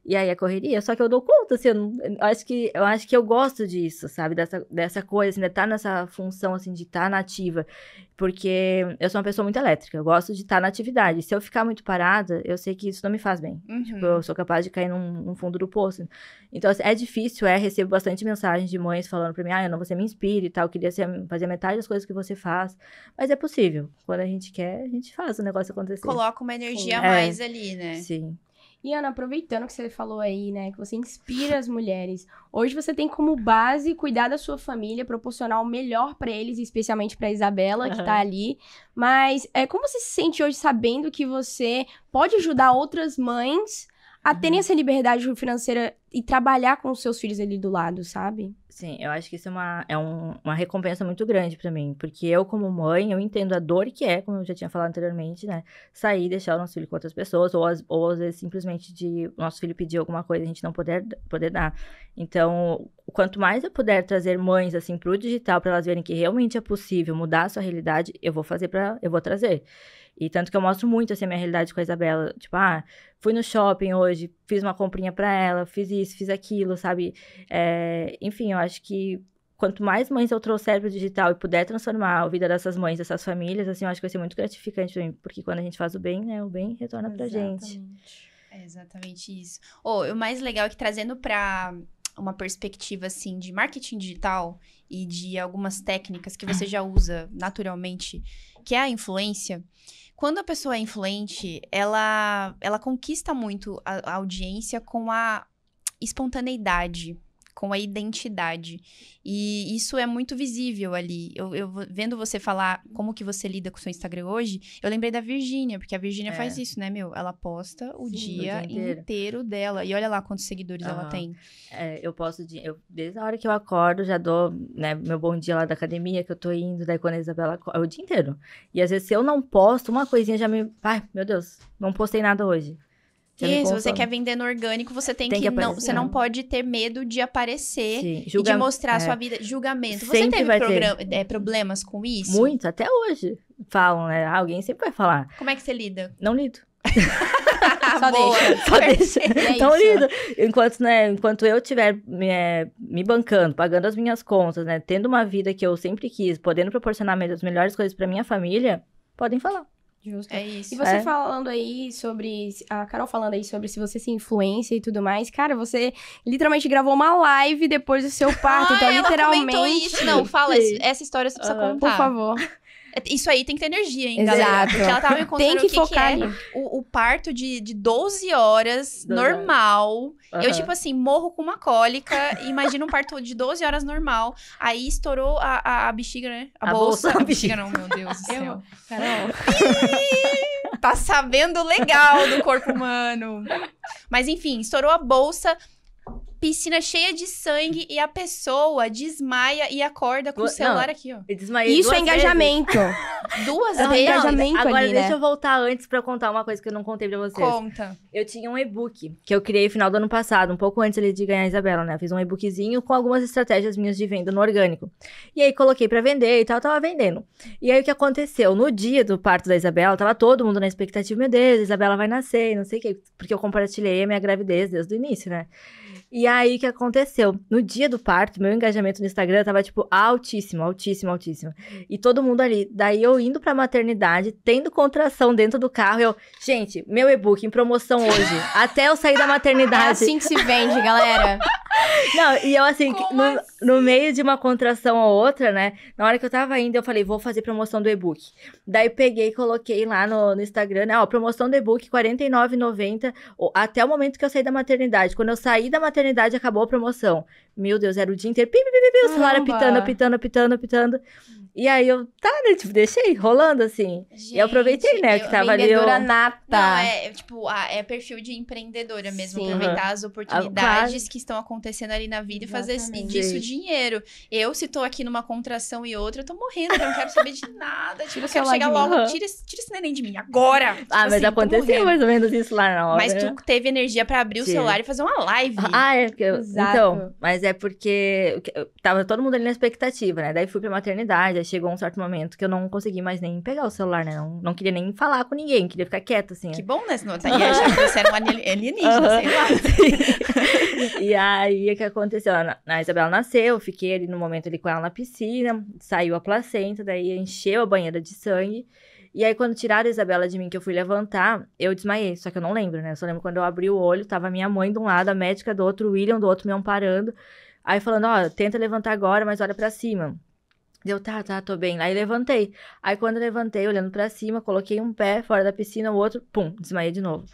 E aí a correria, só que eu dou conta, assim, eu, não- eu acho que eu acho que eu gosto disso, sabe? Dessa, dessa coisa, assim, de estar nessa função, assim, de estar na ativa. Porque eu sou uma pessoa muito elétrica, eu gosto de estar na atividade. Se eu ficar muito parada, eu sei que isso não me faz bem. Uhum. Tipo, eu sou capaz de cair num, num fundo do poço. Então, assim, é difícil, é. Recebo bastante mensagens de mães falando pra mim, ah, não, você me inspira e tal, eu queria ser, fazer metade das coisas que você faz. Mas é possível. Quando a gente quer, a gente faz o negócio acontecer. Coloca uma energia a É. mais ali, né? Sim. E Ana, aproveitando que você falou aí, né, que você inspira as mulheres. Hoje você tem como base cuidar da sua família, proporcionar o melhor pra eles, especialmente pra Isabela, que Aham. tá ali. Mas é como você se sente hoje sabendo que você pode ajudar outras mães a terem essa liberdade financeira e trabalhar com os seus filhos ali do lado, sabe? Sim, eu acho que isso é uma, é um- uma recompensa muito grande pra mim, porque eu, como mãe, eu entendo a dor que é, como eu já tinha falado anteriormente, né? Sair e deixar o nosso filho com outras pessoas, ou, às- ou às vezes simplesmente de nosso filho pedir alguma coisa e a gente não poder, poder dar. Então, quanto mais eu puder trazer mães, assim, pro digital, pra elas verem que realmente é possível mudar a sua realidade, eu vou fazer pra. eu vou trazer. E tanto que eu mostro muito, assim, a minha realidade com a Isabela. Tipo, ah, fui no shopping hoje, fiz uma comprinha pra ela, fiz isso, fiz aquilo, sabe? É, enfim, eu acho que quanto mais mães eu trouxer pro digital e puder transformar a vida dessas mães, dessas famílias, assim, eu acho que vai ser muito gratificante pra mim. Porque quando a gente faz o bem, né, o bem retorna pra gente. É exatamente isso. Oh, o mais legal é que trazendo para uma perspectiva assim de marketing digital e de algumas técnicas que você já usa naturalmente, que é a influência. Quando a pessoa é influente, ela ela conquista muito a, a audiência com a espontaneidade, com a identidade. E isso é muito visível ali. Eu, eu vendo você falar como que você lida com o seu Instagram hoje, eu lembrei da Virgínia, porque a Virgínia É. faz isso, né, meu? Ela posta o Sim, o dia, dia inteiro. dela. E olha lá quantos seguidores ela Aham. tem. É, eu posso, de- eu, desde a hora que eu acordo, já dou, né, meu bom dia lá da academia, que eu tô indo, daí quando a Isabela acorda, o dia inteiro. E às vezes, se eu não posto uma coisinha, já me, ai, meu Deus, não postei nada hoje. Me Isso, se você quer vender no orgânico, você tem, Tem que, que não, você não pode ter medo de aparecer Sim, e julga- de mostrar a é. sua vida. Julgamento. Você Sempre teve é, problemas com isso? Muito, até hoje. Falam, né? Alguém sempre vai falar. Como é que você lida? Não lido. <laughs> <laughs> Só Boa. deixa. Só deixa. <laughs> É Então lido. Enquanto, né, enquanto eu estiver me, é, me bancando, pagando as minhas contas, né? Tendo uma vida que eu sempre quis, podendo proporcionar as melhores coisas pra minha família, podem falar. Justo. É isso. E você É. falando aí sobre. A Carol falando aí sobre se você se influencia e tudo mais. Cara, você literalmente gravou uma live depois do seu parto. então, Ah, ela literalmente. comentou isso. Não, fala, <laughs> essa história você precisa Aham. contar. Por favor. É, Isso aí tem que ter energia, hein, Exato. galera? Porque ela tava me contando Tem que o que, focar que é o, o parto de, de 12 horas, 12 horas. normal. Eu, tipo assim, morro com uma cólica. Imagina um parto de 12 horas normal. Aí estourou a, a, a bexiga, né? A, A bolsa. bolsa. A bexiga não, meu Deus do céu. Carol. Tá sabendo legal do corpo humano. Mas enfim, estourou a bolsa. Piscina cheia de sangue e a pessoa desmaia e acorda com o Não. celular aqui, ó. Eu desmaiei Isso é duas vezes. engajamento. <laughs> Duas É vezes. engajamento Agora ali, deixa né? eu voltar antes pra contar uma coisa que eu não contei pra vocês. Conta. Eu tinha um e-book que eu criei no final do ano passado, um pouco antes ali de ganhar a Isabela, né? Eu fiz um e-bookzinho com algumas estratégias minhas de venda no orgânico. E aí coloquei pra vender e tal, tava vendendo. E aí o que aconteceu? No dia do parto da Isabela, tava todo mundo na expectativa, meu Deus, a Isabela vai nascer, e não sei o quê, porque eu compartilhei a minha gravidez desde o início, né? E aí o que aconteceu? No dia do parto, meu engajamento no Instagram tava tipo altíssimo, altíssimo, altíssimo. E todo mundo ali. Daí eu indo pra maternidade, tendo contração dentro do carro, eu, gente, meu e-book em promoção hoje, <laughs> até eu sair da É maternidade. assim que se vende, galera. <laughs> Não, e eu assim, que Como no, no meio de uma contração ou outra, né? Na hora que eu tava indo, eu falei, vou fazer promoção do e-book. Daí peguei e coloquei lá no, no Instagram, né? Ó, promoção do e-book, R$ 49,90, ó, até o momento que eu saí da maternidade. Quando eu saí da maternidade, acabou a promoção. Meu Deus, era o dia inteiro, pi, pi, pi, pi, pi, o celular apitando, apitando, apitando, apitando. E aí eu, tá, né? Tipo, deixei rolando assim. E eu aproveitei, né, Gente, que tava ali, ó. nata. Não, é tipo, ah, é perfil de empreendedora mesmo. Sim. Aproveitar as oportunidades quase. que estão acontecendo ali na vida e fazer Exatamente. disso dinheiro. Eu, se tô aqui numa contração e outra, eu tô morrendo, eu não quero saber de nada. Tipo, Tira o eu quero celular chegar logo, tira, esse- tira esse neném de mim, agora! Tipo Ah, mas assim, aconteceu mais ou menos isso lá na hora. Mas né? tu teve energia pra abrir o Sim. celular e fazer uma live. Ah, é, porque eu- Exato. então, mas é porque tava todo mundo ali na expectativa, né? Daí fui pra maternidade, aí chegou um certo momento que eu não consegui mais nem pegar o celular, né? Não, não queria nem falar com ninguém, queria ficar quieta, assim. Que né? bom, né? Senão <laughs> ia achar que você era um alien- alienígena, sei lá. <laughs> e aí, o que aconteceu? A, a Isabela nasceu, eu fiquei ali no momento ali com ela na piscina, saiu a placenta, daí encheu a banheira de sangue. E aí, quando tiraram a Isabela de mim, que eu fui levantar, eu desmaiei. Só que eu não lembro, né? Eu só lembro quando eu abri o olho, tava minha mãe de um lado, a médica do outro, o William do outro me amparando. Aí falando, ó, tenta levantar agora, mas olha pra cima. Deu, tá, tá, tô bem. Aí levantei. Aí quando eu levantei, olhando pra cima, coloquei um pé fora da piscina, o outro, pum, desmaiei de novo.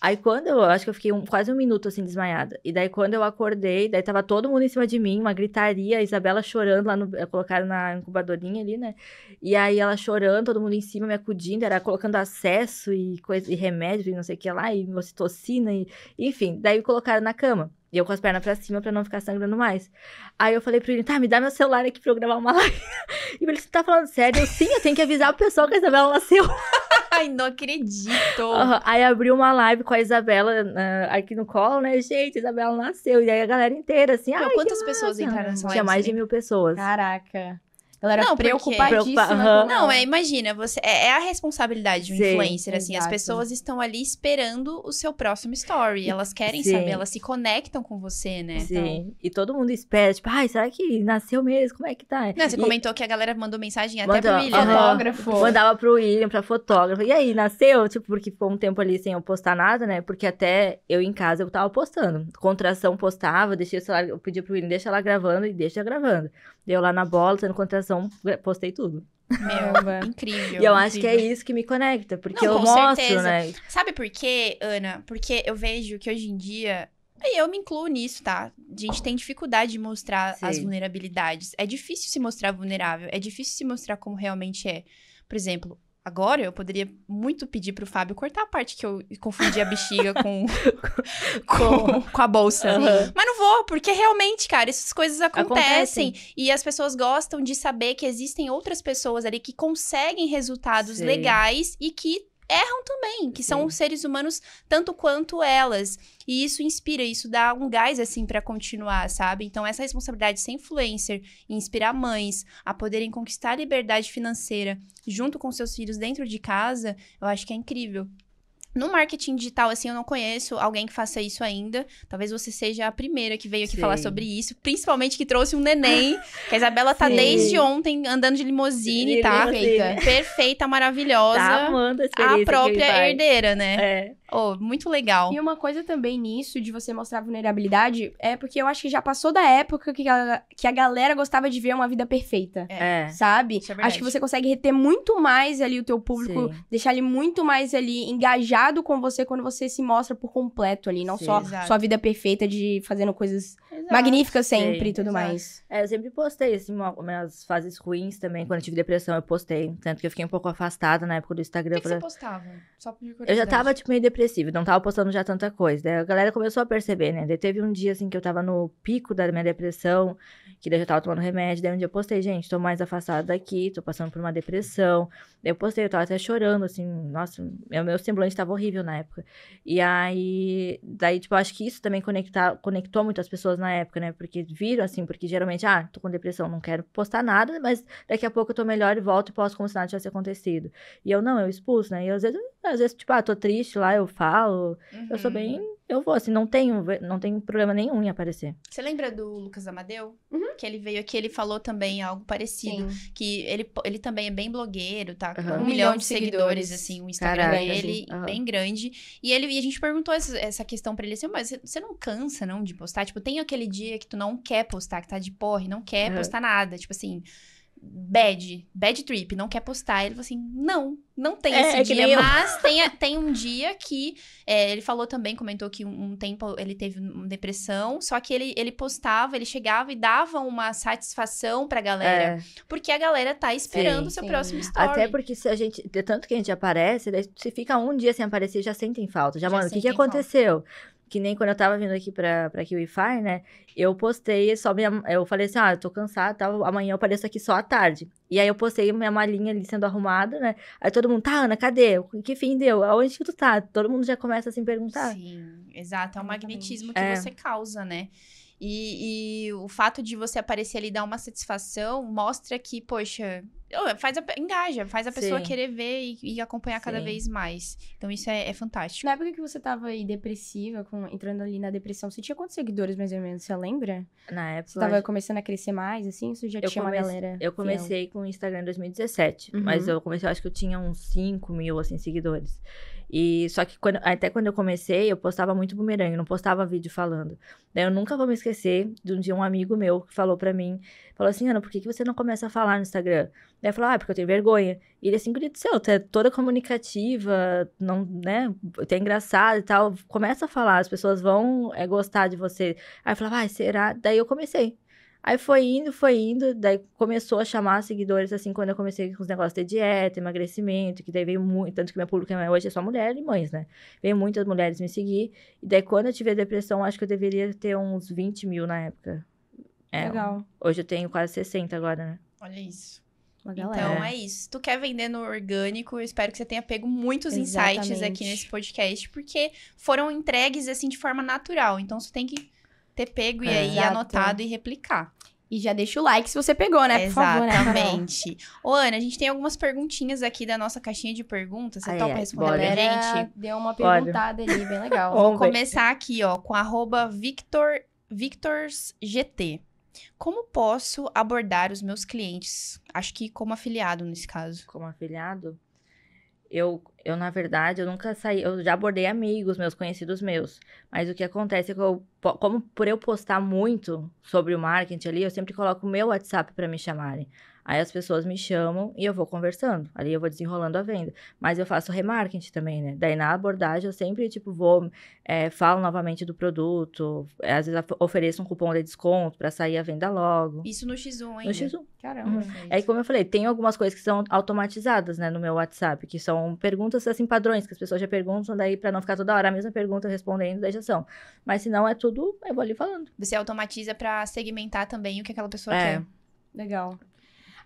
Aí quando eu, acho que eu fiquei um- quase um minuto assim desmaiada. E daí quando eu acordei, daí tava todo mundo em cima de mim, uma gritaria, a Isabela chorando lá no, eh, colocaram na incubadorinha ali, né? E aí ela chorando, todo mundo em cima me acudindo, era colocando acesso e coisa e remédio e não sei o que lá, e ocitocina e enfim, daí colocaram na cama. E eu com as pernas pra cima pra não ficar sangrando mais. Aí eu falei pro ele, tá, me dá meu celular aqui pra eu gravar uma live. <laughs> E ele, você tá falando sério? Eu, sim, eu tenho que avisar o pessoal que a Isabela nasceu. <laughs> Ai, não acredito. Aham, Aí abriu uma live com a Isabela ah, aqui no colo, né? Gente, a Isabela nasceu. E aí a galera inteira, assim, ai, quantas pessoas entraram nessa live? Tinha mais de mil pessoas. Caraca. Galera Não, porque- preocupadíssima. Preocupa- ela. Não, é, imagina, você é, é a responsabilidade de um Sim, influencer, assim, as exato. pessoas estão ali esperando o seu próximo story, elas querem Sim. saber, elas se conectam com você, né? Sim. E todo mundo espera, tipo, ai, será que nasceu mesmo? Como é que tá? Não, você E comentou que a galera mandou mensagem até Mandou, pro William. aham. Fotógrafo. Mandava pro William, pra fotógrafa. E aí, nasceu? Tipo, porque ficou um tempo ali sem eu postar nada, né? Porque até eu em casa eu tava postando. Contração postava, deixei o celular, eu pedi pro William, deixa ela gravando e deixa gravando. Deu lá na bola, tendo contração, postei tudo. Meu, <laughs> incrível. E eu acho que é incrível. isso que me conecta, porque Não, eu mostro, certeza. né? Sabe por quê, Ana? Porque eu vejo que hoje em dia. E eu me incluo nisso, tá? A gente tem dificuldade de mostrar as Sim. vulnerabilidades. É difícil se mostrar vulnerável. É difícil se mostrar como realmente é. Por exemplo, agora eu poderia muito pedir pro Fábio cortar a parte que eu confundi a bexiga <laughs> com, com, com a bolsa. Aham. Mas não vou, porque realmente, cara, essas coisas acontecem. Acontecem. E as pessoas gostam de saber que existem outras pessoas ali que conseguem resultados Sim. legais e que erram também, que são Sim. seres humanos tanto quanto elas. E isso inspira, isso dá um gás, assim, pra continuar, sabe? Então, essa responsabilidade de ser influencer e inspirar mães a poderem conquistar a liberdade financeira junto com seus filhos dentro de casa, eu acho que é incrível. No marketing digital, assim, eu não conheço alguém que faça isso ainda. Talvez você seja a primeira que veio aqui Sim. falar sobre isso. Principalmente que trouxe um neném. que a Isabela tá Sim. desde ontem andando de limousine, tá? Limusine. Perfeita, maravilhosa. Tá amando a a própria herdeira, né? É. Oh, muito legal. E uma coisa também nisso, de você mostrar vulnerabilidade, é porque eu acho que já passou da época que a, que a galera gostava de ver uma vida perfeita. É. Sabe? Isso é. Acho que você consegue reter muito mais ali o teu público, Sim. deixar ele muito mais ali engajado com você quando você se mostra por completo ali, não Sim. só Exato. sua vida perfeita de fazendo coisas Exato. magníficas sempre Sim, e tudo exato. mais. É, eu sempre postei, assim, minhas fases ruins também. Quando eu tive depressão, eu postei. Tanto que eu fiquei um pouco afastada na época do O Instagram. que, que você postava? Só por Eu já curiosidade. tava, tipo, meio depressiva, não tava postando já tanta coisa. Daí a galera começou a perceber, né? Daí teve um dia, assim, que eu tava no pico da minha depressão, que daí eu já tava tomando remédio. Daí um dia eu postei, gente, tô mais afastada daqui, tô passando por uma depressão. Daí eu postei, eu tava até chorando, assim, nossa, meu, meu semblante tava horrível na época. E aí, daí, tipo, acho que isso também conectar, conectou muitas pessoas na época, né? Porque viram, assim, porque geralmente, ah, tô com depressão, não quero postar nada, mas daqui a pouco eu tô melhor e volto e posto como se nada tivesse acontecido. E eu não, eu expulso, né? E às vezes, às vezes, tipo, ah, tô triste lá, eu falo, eu sou Uhum. bem. Eu vou, assim, não tenho, não tenho problema nenhum em aparecer. Você lembra do Lucas Amadeu? Uhum. Que ele veio aqui, ele falou também algo parecido. Que ele, ele também é bem blogueiro, tá? Com Aham. um, milhão de seguidores, assim, o Instagram Caraca, dele, sim. Aham. bem grande. E, ele, e a gente perguntou essa, essa questão pra ele assim, mas você- não cansa, não, de postar? Tipo, tem aquele dia que tu não quer postar, que tá de porre, não quer postar nada. Tipo assim, bad, bad trip, não quer postar. Ele falou assim, não, não tem É, esse é dia, mas <laughs> tem, tem um dia que é, ele falou também, comentou que um, um tempo ele teve uma depressão, só que ele, ele postava, ele chegava e dava uma satisfação pra galera. É, Porque a galera tá esperando o seu sim. próximo story. até porque se a gente. Tanto que a gente aparece, daí se fica um dia sem aparecer, já sentem falta. Já, Já mano, o que, que sentem falta. Que nem quando eu tava vindo aqui pra, pra Kiwify, né? Eu postei só minha. Eu falei assim, ah, eu tô cansada, tal, amanhã eu apareço aqui só à tarde. E aí eu postei minha malinha ali sendo arrumada, né? Aí todo mundo, tá, Ana, cadê? Que fim deu? Aonde que tu tá? Todo mundo já começa a se perguntar. Sim, exato. É Exatamente. magnetismo que É. você causa, né? E, e o fato de você aparecer ali e dar uma satisfação mostra que, poxa, faz a, engaja, faz a pessoa Sim. querer ver e, e acompanhar cada Sim. vez mais. Então isso é, é fantástico. Na época que você tava aí depressiva, com- entrando ali na depressão, você tinha quantos seguidores mais ou menos? Você lembra? Na época. Você tava acho- começando a crescer mais, assim? Você já Eu tinha uma comecei- galera? Eu fiel? comecei com o Instagram em 2017, Uhum. mas eu comecei, eu acho que eu tinha uns 5 mil, assim, seguidores. E só que quando, até quando eu comecei, eu postava muito bumerangue, não postava vídeo falando. Daí eu nunca vou me esquecer de um dia um amigo meu que falou pra mim, falou assim, Ana, por que, que você não começa a falar no Instagram? Daí eu falei, ah, porque eu tenho vergonha. E ele assim, querido seu, tu é toda comunicativa, não, né, tu é engraçada e tal, começa a falar, as pessoas vão é, gostar de você. Aí eu falava, ai, será? Daí eu comecei. Aí foi indo, foi indo, daí começou a chamar seguidores, assim, quando eu comecei com os negócios de dieta, emagrecimento, que daí veio muito, tanto que minha pública hoje é só mulher e mães, né? Veio muitas mulheres me seguir, e daí quando eu tive a depressão, acho que eu deveria ter uns 20 mil na época. É, Legal. Hoje eu tenho quase 60 agora, né? Olha isso. Uma Então é isso. Se tu quer vender no orgânico, eu espero que você tenha pego muitos insights Exatamente. aqui nesse podcast, porque foram entregues assim de forma natural. Então você tem que ter pego e É. aí Exato. anotado e replicar. E já deixa o like se você pegou, né? Por favor, né? Exatamente. <laughs> Ô, Ana, a gente tem algumas perguntinhas aqui da nossa caixinha de perguntas. Você Ai, topa ai, responder bora. pra gente? deu uma Bora. perguntada ali, bem legal. <laughs> Vamos ver. começar aqui, ó, com arroba Victor, VictorsGT. Como posso abordar os meus clientes? Acho que como afiliado nesse caso. Como afiliado, eu, eu, na verdade, eu nunca saí, eu já abordei amigos meus, conhecidos meus, mas o que acontece é que eu, como por eu postar muito sobre o marketing ali, eu sempre coloco o meu WhatsApp para me chamarem. Aí as pessoas me chamam e eu vou conversando. Ali eu vou desenrolando a venda. Mas eu faço remarketing também, né? Daí na abordagem eu sempre, tipo, vou, é, falo novamente do produto. é, às vezes of- ofereço um cupom de desconto para sair a venda logo. Isso no X1 ainda. No X1. Caramba. É que, como eu falei, tem algumas coisas que são automatizadas, né, no meu WhatsApp, que são perguntas, assim, padrões, que as pessoas já perguntam, daí, pra não ficar toda hora a mesma pergunta respondendo, daí já são. Mas se não, é tudo, eu vou ali falando. Você automatiza pra segmentar também o que aquela pessoa É. quer. Legal.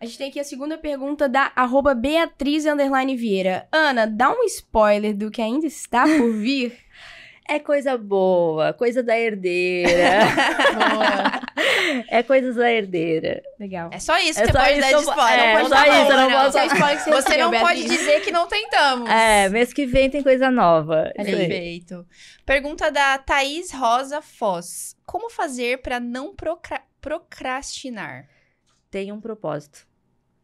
A gente tem aqui a segunda pergunta da arroba Beatriz underline Vieira. Ana, dá um spoiler do que ainda está por <laughs> vir. É coisa boa, coisa da herdeira. <laughs> é coisas da herdeira. Legal. É só isso É que você só pode isso dar de spoiler. é, não pode só dar isso, não não. posso- é spoiler que você Você não pode Beatriz. dizer que não tentamos. É, mês que vem tem coisa nova. Perfeito. Pergunta da Thaís Rosa Foz. Como fazer pra não procra- procrastinar? Tem um propósito.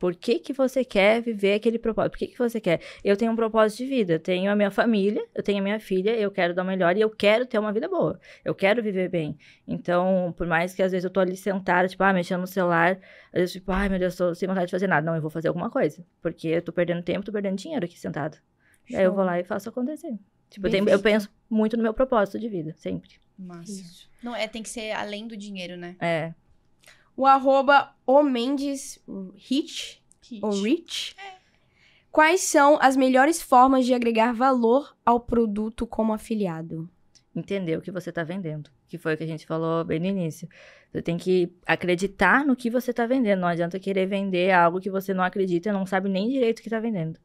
Por que, que você quer viver aquele propósito? Por que, que você quer? Eu tenho um propósito de vida. Eu tenho a minha família, eu tenho a minha filha, eu quero dar o melhor e eu quero ter uma vida boa. Eu quero viver bem. Então, por mais que às vezes eu tô ali sentada, tipo, ah, mexendo no celular, às vezes, tipo, ai meu Deus, tô sem vontade de fazer nada. Não, eu vou fazer alguma coisa. Porque eu tô perdendo tempo, tô perdendo dinheiro aqui sentado. Aí eu vou lá e faço acontecer. Tipo, eu, tenho- eu penso muito no meu propósito de vida, sempre. Massa. Isso. Não, é, tem que ser além do dinheiro, né? É. O arroba o Mendes Rich, ou Rich. Quais são as melhores formas de agregar valor ao produto como afiliado? entender o que você está vendendo, que foi o que a gente falou bem no início. Você tem que acreditar no que você está vendendo. Não adianta querer vender algo que você não acredita e não sabe nem direito o que está vendendo.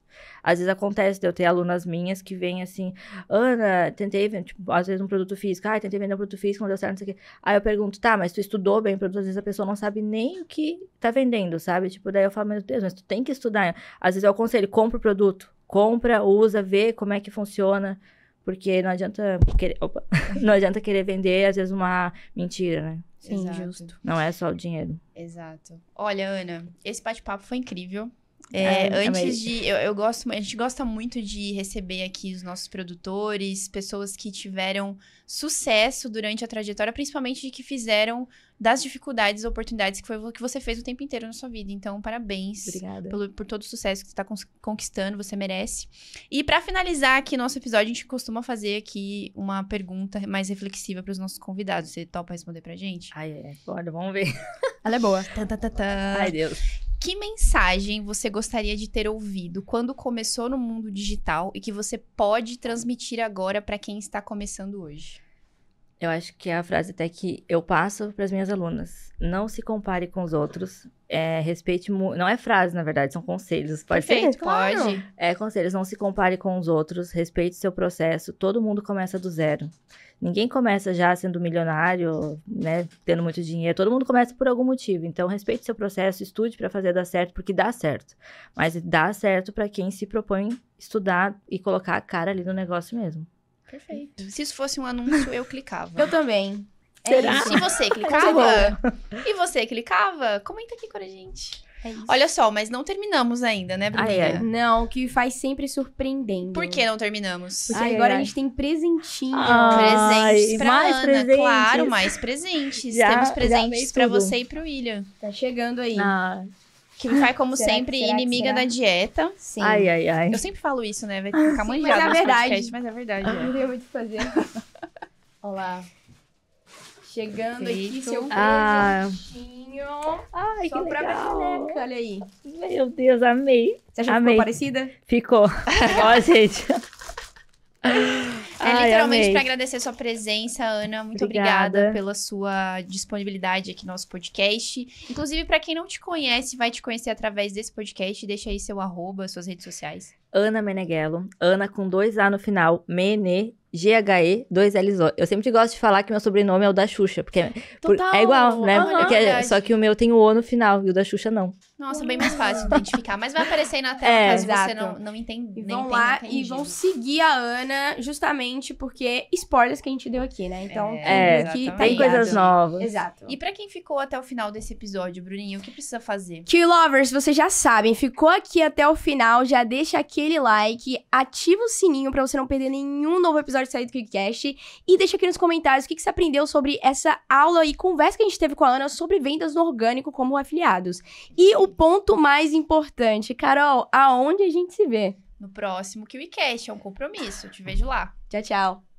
Às vezes acontece de eu ter alunas minhas que vêm assim, Ana, tentei vender, tipo, às vezes um produto físico, ah, tentei vender um produto físico, não deu certo, não sei o quê. Aí eu pergunto, tá, mas tu estudou bem o produto? Às vezes a pessoa não sabe nem o que tá vendendo, sabe? Tipo, daí eu falo, meu Deus, mas tu tem que estudar. Às vezes eu aconselho, compra o produto, compra, usa, vê como é que funciona. Porque não adianta querer, opa, <laughs> não adianta querer vender, às vezes, uma mentira, né? Sim, Exato. justo. Não é só o dinheiro. Exato. Olha, Ana, esse bate-papo foi incrível. É, amei. antes de. Eu, eu gosto, a gente gosta muito de receber aqui os nossos produtores, pessoas que tiveram sucesso durante a trajetória, principalmente de que fizeram das dificuldades e oportunidades que foi que você fez o tempo inteiro na sua vida. Então, parabéns. Obrigada. pelo- por todo o sucesso que você está conquistando, você merece. E pra finalizar aqui nosso episódio, a gente costuma fazer aqui uma pergunta mais reflexiva para os nossos convidados. Você topa responder pra gente? Ai, ai, ai. Bora, vamos ver. Ela é boa. Ai, Deus. Que mensagem você gostaria de ter ouvido quando começou no mundo digital e que você pode transmitir agora para quem está começando hoje? Eu acho que é a frase até que eu passo para as minhas alunas. Não se compare com os outros. É, respeite muito. Não é frase, na verdade, são conselhos. Pode Perfeito, ser? pode. É, conselhos. Não se compare com os outros. Respeite seu processo. Todo mundo começa do zero. Ninguém começa já sendo milionário, né? Tendo muito dinheiro. Todo mundo começa por algum motivo. Então, respeite seu processo, estude para fazer dar certo, porque dá certo. Mas dá certo para quem se propõe estudar e colocar a cara ali no negócio mesmo. Perfeito. Se isso fosse um anúncio, eu clicava. Eu também. É Será? isso. E você clicava? e você clicava? Comenta aqui com a gente. É isso. Olha só, mas não terminamos ainda, né, Bruninha? Ai, ai. Não, o que faz sempre surpreendendo. Por que não terminamos? Porque Ai, agora ai, a gente tem presentinho. Ah. Presentes Ai, pra mais Ana, presentes. claro, mais presentes. Já- Temos presentes tudo. você e pro William. Tá chegando aí. Ah, Que vai, como Será que- sempre, será que inimiga será? da dieta. Sim. Ah, ai, ai, ai. Eu sempre falo isso, né? Vai ficar Sim, manjado mas é verdade. podcast, mas é verdade. é. Não tem muito o que fazer. <laughs> Olha lá. Chegando aqui, Feito. seu Ah. presentinho. Ai, Só pra minha caneca, olha aí. Meu Deus, amei. Você achou que Amei. ficou parecida? Ficou. <laughs> Ó, gente. É Ai, literalmente pra agradecer sua presença, Ana. Muito Obrigada. obrigada pela sua disponibilidade aqui no nosso podcast. Inclusive, pra quem não te conhece, vai te conhecer através desse podcast. Deixa aí seu arroba, suas redes sociais. Ana Meneghello. Ana com dois A no final. Mene, G-H-E, dois L's. O. Eu sempre gosto de falar que meu sobrenome é o da Xuxa, porque é- por- é igual, né? Porque é- verdade. só que o meu tem o O no final e o da Xuxa não. Nossa, bem mais fácil de identificar. Mas vai aparecer aí na tela É. caso você Exato. não, não entenda. Vão lá e vão seguir a Ana justamente porque spoilers que a gente deu aqui, né? Então, É, tem que tá Tem coisas novas. Exato. E pra quem ficou até o final desse episódio, Bruninho, o que precisa fazer? Kill Lovers, vocês já sabem, ficou aqui até o final, já deixa aquele like, ativa o sininho pra você não perder nenhum novo episódio sair do KickCast e deixa aqui nos comentários o que, que você aprendeu sobre essa aula e conversa que a gente teve com a Ana sobre vendas no orgânico como afiliados. E o ponto mais importante, Carol, aonde a gente se vê? No próximo KiwiCast, é um compromisso. Eu te vejo lá. Tchau, tchau.